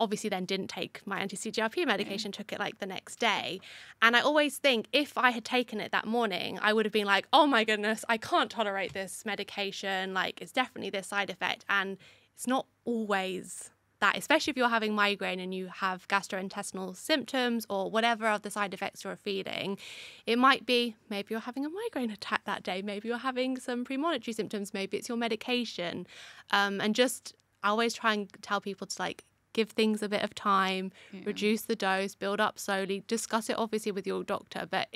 obviously then didn't take my anti-CGRP medication, took it like the next day. And I always think if I had taken it that morning, I would have been like, oh my goodness, I can't tolerate this medication. Like it's definitely this side effect. And it's not always that, especially if you're having migraine and you have gastrointestinal symptoms or whatever other side effects you're feeling. It might be maybe you're having a migraine attack that day, maybe you're having some premonitory symptoms, maybe it's your medication. Um, and just I always try and tell people to like give things a bit of time, reduce the dose, build up slowly, discuss it obviously with your doctor. But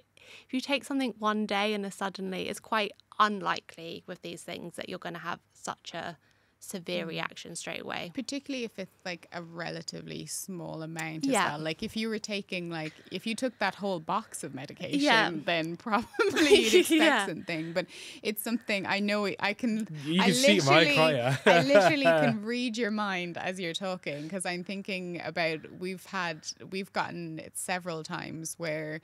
if you take something one day and then suddenly, it's quite unlikely with these things that you're going to have such a severe mm. reaction straight away.
Particularly if it's like a relatively small amount as
Yeah.
well. Like if you were taking like if you took that whole box of medication,
Yeah.
then probably you'd expect
Yeah.
something. But it's something I know I can
You
I
can see my
literally-
crier.
I literally can read your mind as you're talking because I'm thinking about we've had we've gotten it several times where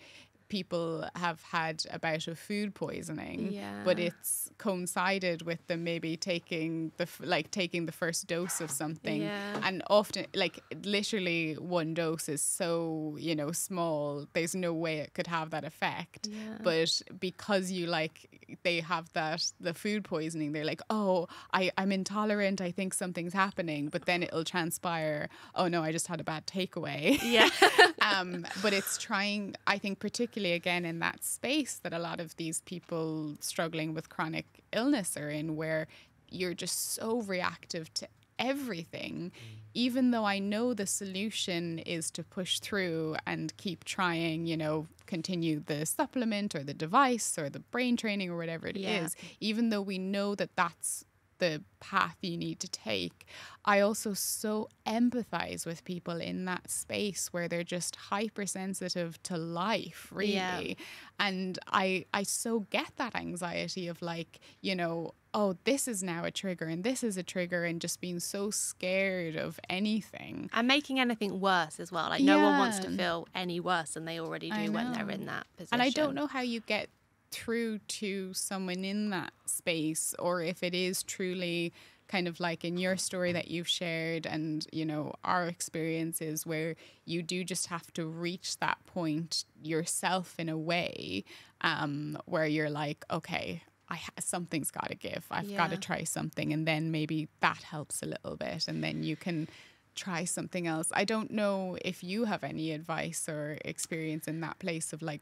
people have had a bout of food poisoning but it's coincided with them maybe taking the f- like taking the first dose of something
Yeah.
and often like literally one dose is so you know small there's no way it could have that effect
Yeah.
but because you like they have that the food poisoning they're like oh I, i'm intolerant i think something's happening but then it'll transpire oh no i just had a bad takeaway
Yeah.
um, but it's trying, I think, particularly again in that space that a lot of these people struggling with chronic illness are in, where you're just so reactive to everything. Even though I know the solution is to push through and keep trying, you know, continue the supplement or the device or the brain training or whatever it is.
Yeah.
even though we know that that's the path you need to take. I also so empathize with people in that space where they're just hypersensitive to life, really.
Yeah.
And I I so get that anxiety of like, you know, oh, this is now a trigger and this is a trigger and just being so scared of anything.
and making anything worse as well. Like no one wants to feel any worse than they already do when they're in that position.
And I don't know how you get through to someone in that space or if it is truly kind of like in your story that you've shared and you know our experiences where you do just have to reach that point yourself in a way um, where you're like okay I ha- something's got to give. I've got to try something and then maybe that helps a little bit and then you can try something else. I don't know if you have any advice or experience in that place of like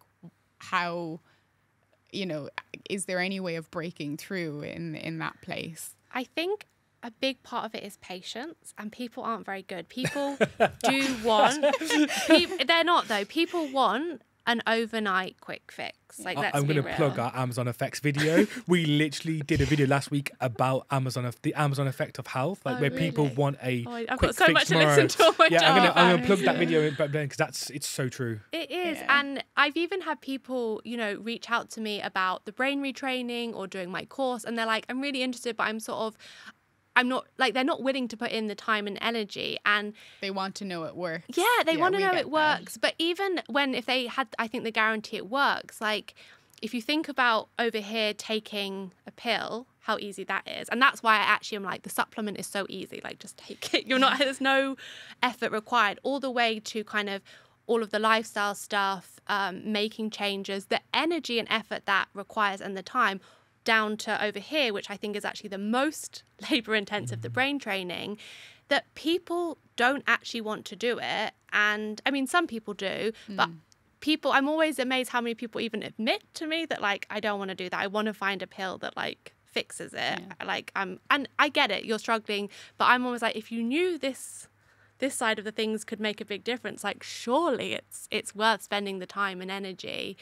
how you know is there any way of breaking through in in that place
I think a big part of it is patience, and people aren't very good. People do want. Peop they're not though. People want an overnight quick fix. Like,
I-
let's
I'm going to plug our Amazon Effects video. we literally did a video last week about Amazon, of the Amazon effect of health, like
Oh,
where people want a
Oh, I've
quick
got so
fix
much to
tomorrow.
listen to on oh my
yeah, I'm gonna,
job.
I'm gonna plug that video in because that's it's so true.
It is.
Yeah.
And I've even had people, you know, reach out to me about the brain retraining or doing my course. And they're like, I'm really interested, but I'm sort of, I'm not like, they're not willing to put in the time and energy. And
they want to know it works
yeah, they
Yeah,
want to know it
that.
works. But even when, if they had, I think the guarantee it works, like, if you think about over here taking a pill, how easy that is. And that's why I actually am like, the supplement is so easy. Like, just take it. You're not, there's no effort required, all the way to kind of all of the lifestyle stuff, um, making changes, the energy and effort that requires and the time down to over here, which I think is actually the most labor intensive, the mm. brain training, that people don't actually want to do it. And I mean, some people do, but mm. people, I'm always amazed how many people even admit to me that, like, I don't want to do that. I want to find a pill that, like, fixes it. Like, I'm, and I get it, you're struggling, but I'm always like, if you knew this this side of the things could make a big difference like surely it's it's worth spending the time and energy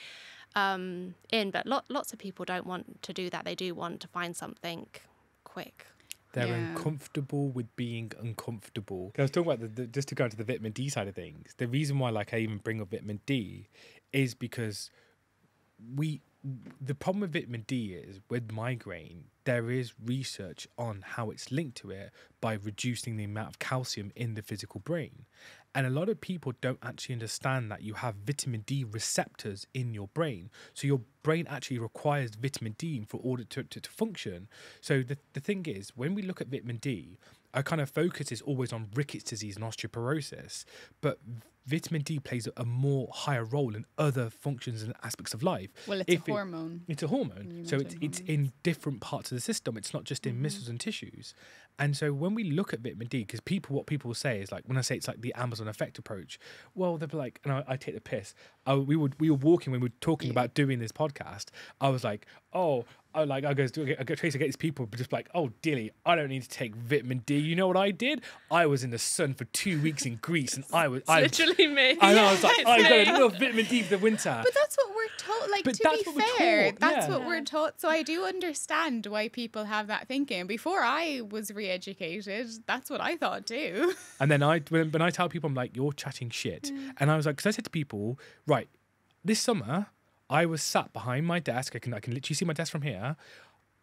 um in but lot, lots of people don't want to do that they do want to find something quick
They're
Yeah.
uncomfortable with being uncomfortable. I was talking about the, the, just to go into the vitamin D side of things. The reason why, like, I even bring up vitamin D, is because we. The problem with vitamin D is with migraine, there is research on how it's linked to it by reducing the amount of calcium in the physical brain. And a lot of people don't actually understand that you have vitamin D receptors in your brain. So your brain actually requires vitamin D for order to, to, to function. So the, the thing is, when we look at vitamin D, our kind of focus is always on rickets disease and osteoporosis. But vitamin D plays a more higher role in other functions and aspects of life.
well it's
If
a
it-
hormone
it's a hormone. So it's it's in different parts of the system. It's not just in mm-hmm. muscles and tissues. And so when we look at vitamin D, because people what people say is like when I say it's like the Amazon effect approach, well they'll be like, and I, I take the piss. I, we would we were walking when we were talking about doing this podcast. I was like, oh. I like I goes I go Tracy get these people just like oh Dilly I don't need to take vitamin D you know what I did I was in the sun for two weeks in Greece and I was I,
literally me
I know I was like I
me.
got enough vitamin D for the winter
But that's what we're taught. Like
But
to
that's
be
what we're
fair,
taught,
that's
yeah.
what we're
Yeah.
taught. So I do understand why people have that thinking. Before I was re-educated, that's what I thought too.
And then I, when, when I tell people, I'm like, you're chatting shit. Mm. And I was like, because I said to people, right, this summer, I was sat behind my desk. I can, I can literally see my desk from here.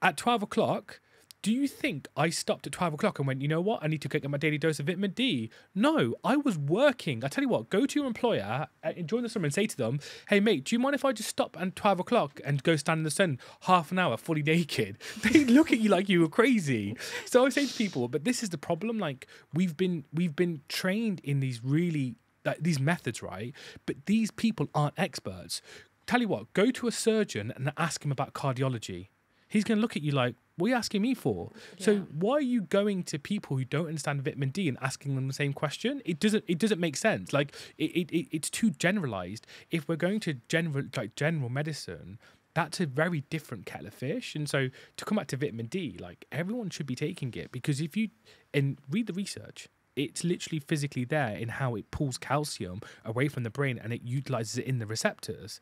At 12 o'clock, do you think I stopped at 12 o'clock and went, you know what? I need to get my daily dose of vitamin D? No, I was working. I tell you what, go to your employer, uh, join the summer and say to them, hey, mate, do you mind if I just stop at 12 o'clock and go stand in the sun half an hour fully naked? They look at you like you were crazy. So I say to people, but this is the problem. Like we've been, we've been trained in these really, like, these methods, right? But these people aren't experts. Tell you what, go to a surgeon and ask him about cardiology he's going to look at you like, what are you asking me for? So why are you going to people who don't understand vitamin D and asking them the same question? It doesn't. It doesn't make sense. Like it, it, it it's too generalized. If we're going to general like general medicine, that's a very different kettle of fish. And so to come back to vitamin D, like everyone should be taking it because if you and read the research. It's literally physically there in how it pulls calcium away from the brain and it utilizes it in the receptors.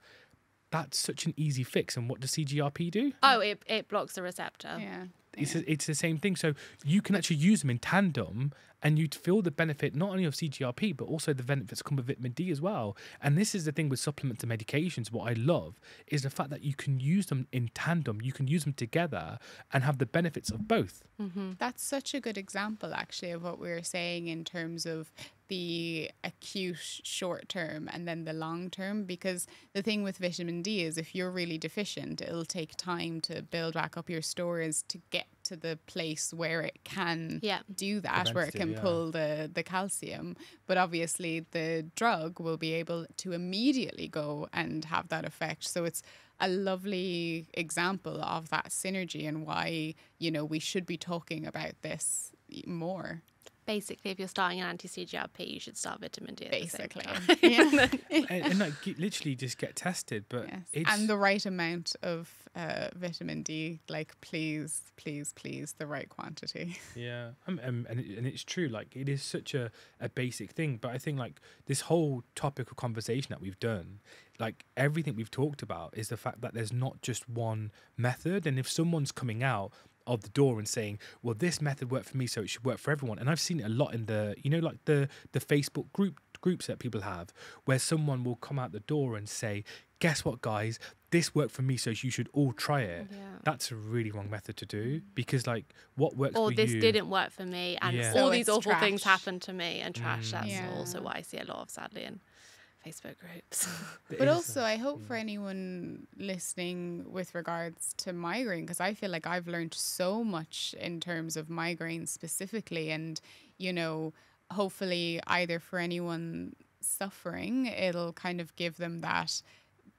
That's such an easy fix. And what does CGRP do?
oh it, it blocks the receptor
yeah.
it's a, it's the same thing. So you can actually use them in tandem, and you'd feel the benefit not only of CGRP but also the benefits come with vitamin D as well. And this is the thing with supplements and medications. What I love is the fact that you can use them in tandem. You can use them together and have the benefits of both. Mm-hmm.
That's such a good example, actually, of what we were saying in terms of the acute short term and then the long term. Because the thing with vitamin D is if you're really deficient, it'll take time to build back up your stores to get to the place where it can
Yeah.
do that, where it
Preventative,
can
yeah.
pull the, the calcium. But obviously, the drug will be able to immediately go and have that effect. So it's a lovely example of that synergy and why, you know, we should be talking about this more.
Basically, if you're starting an anti-CGRP, you should start vitamin D. At
Basically.
the same time.
Yeah.
and, and like literally just get tested. But
Yes.
it's
And the right amount of uh, vitamin D, like please, please, please, the right quantity.
Yeah, um, um, and and it's true. Like it is such a, a basic thing, but I think like this whole topic of conversation that we've done, like everything we've talked about, is the fact that there's not just one method. And if someone's coming out of the door and saying, "Well, this method worked for me, so it should work for everyone," and I've seen it a lot in the, you know, like the the Facebook group groups that people have, where someone will come out the door and say, "Guess what, guys." This worked for me, so you should all try it.
Yeah.
That's a really wrong method to do because, like, what works for you?
or
for
this
you
didn't work for me, and
Yeah.
all these
it's
awful things
trash.
happened to me and trash.
Mm.
That's
Yeah.
also what I see a lot of, sadly, in Facebook groups.
But also, I hope for anyone listening with regards to migraine, because I feel like I've learned so much in terms of migraine specifically. And, you know, hopefully, either for anyone suffering, it'll kind of give them that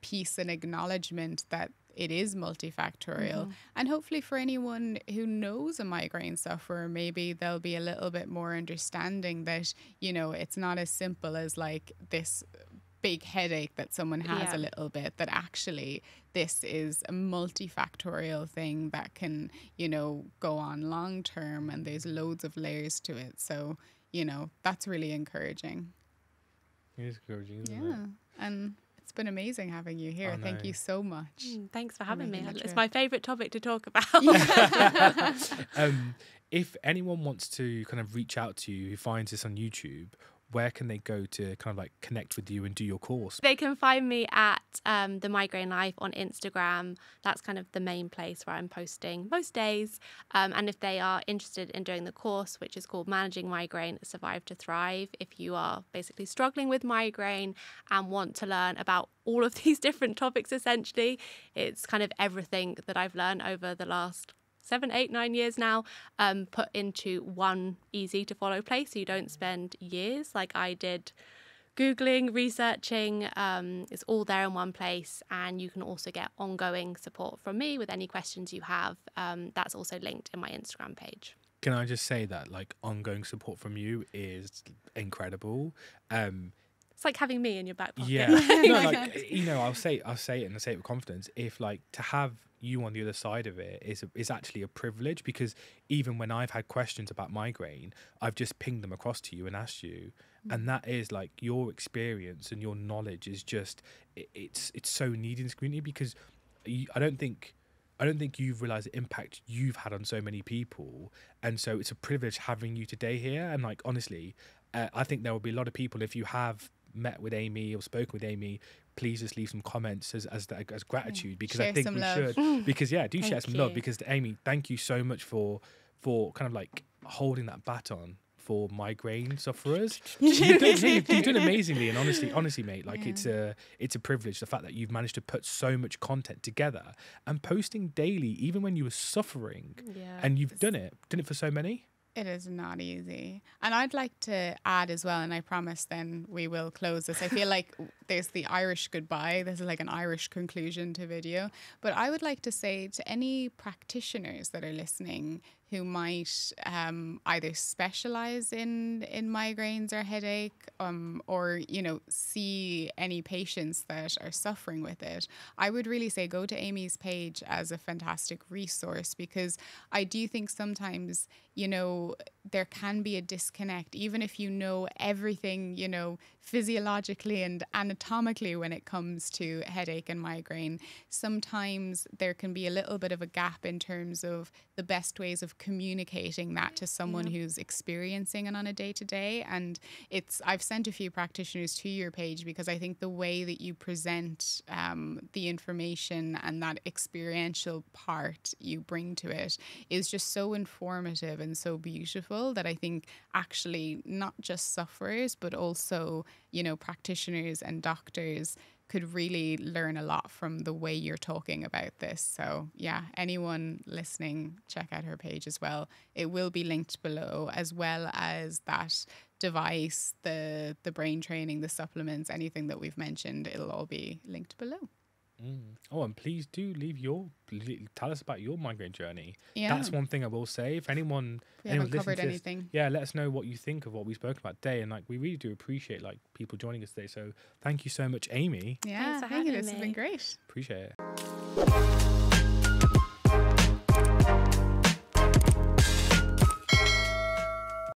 peace and acknowledgement that it is multifactorial. Mm-hmm. And hopefully, for anyone who knows a migraine sufferer, maybe they'll be a little bit more understanding that, you know, it's not as simple as like this big headache that someone has
Yeah.
a little bit, that actually this is a multifactorial thing that can, you know, go on long term and there's loads of layers to it. So, you know, that's really encouraging.
It is encouraging, isn't
Yeah. And it's been amazing having you here.
I
Thank
know.
you so much.
Mm, Thanks for having me. It's my favourite topic to talk about.
it? um, if anyone wants to kind of reach out to you who finds this on YouTube, where can they go to kind of like connect with you and do your course?
They can find me at um, the Migraine Life on Instagram. That's kind of the main place where I'm posting most days. Um, and if they are interested in doing the course, which is called Managing Migraine Survive to Thrive, if you are basically struggling with migraine and want to learn about all of these different topics, essentially, it's kind of everything that I've learned over the last seven, eight, nine years now, um, put into one easy to follow place. So you don't spend years like I did Googling, researching. Um, it's all there in one place. And you can also get ongoing support from me with any questions you have. Um, that's also linked in my Instagram page.
Can I just say that like ongoing support from you is incredible. Um,
It's like having me in your back pocket.
Yeah, no, like you know, I'll say I'll say it and I say it with confidence. If like to have you on the other side of it is is actually a privilege because even when I've had questions about migraine, I've just pinged them across to you and asked you, and that is like your experience and your knowledge is just it, it's it's so needed in this community because you, I don't think. I don't think you've realized the impact you've had on so many people, and so it's a privilege having you today here. And like honestly, uh, I think there will be a lot of people if you have met with Amy or spoken with Amy, please just leave some comments as as, as gratitude because I think we
love.
should because yeah, do share some love because Amy, thank you so much for for kind of like holding that baton for migraine sufferers. you've, done, you've, you've done amazingly, and honestly, honestly, mate, like it's a it's a privilege the fact that you've managed to put so much content together and posting daily, even when you were suffering,
Yeah.
and you've done it, done it for so many.
It is not easy. And I'd like to add as well, and I promise then we will close this. I feel like there's the Irish goodbye. This is like an Irish conclusion to video. But I would like to say to any practitioners that are listening who might um, either specialize in in migraines or headache, um, or you know see any patients that are suffering with it, I would really say go to Amy's page as a fantastic resource because I do think sometimes you know there can be a disconnect even if you know everything you know physiologically and anatomically when it comes to headache and migraine sometimes there can be a little bit of a gap in terms of the best ways of communicating that to someone who's experiencing it on a day to day and it's I've sent a few practitioners to your page because I think the way that you present um, the information and that experiential part you bring to it is just so informative and so beautiful that I think actually not just sufferers but also you know practitioners and doctors could really learn a lot from the way you're talking about this. So, yeah, anyone listening, check out her page as well. It will be linked below, as well as that device, the the brain training, the supplements, anything that we've mentioned. It'll all be linked below.
Mm. Oh, and please do leave your tell us about your migraine journey.
Yeah,
That's one thing I will say. If anyone,
we
anyone's
haven't covered
listening to this,
anything.
yeah, let us know what you think of what we spoke about today. And like, we really do appreciate like people joining us today. So thank you so much, Amy.
Yeah,
for
thank you.
having
This has been great.
Appreciate it.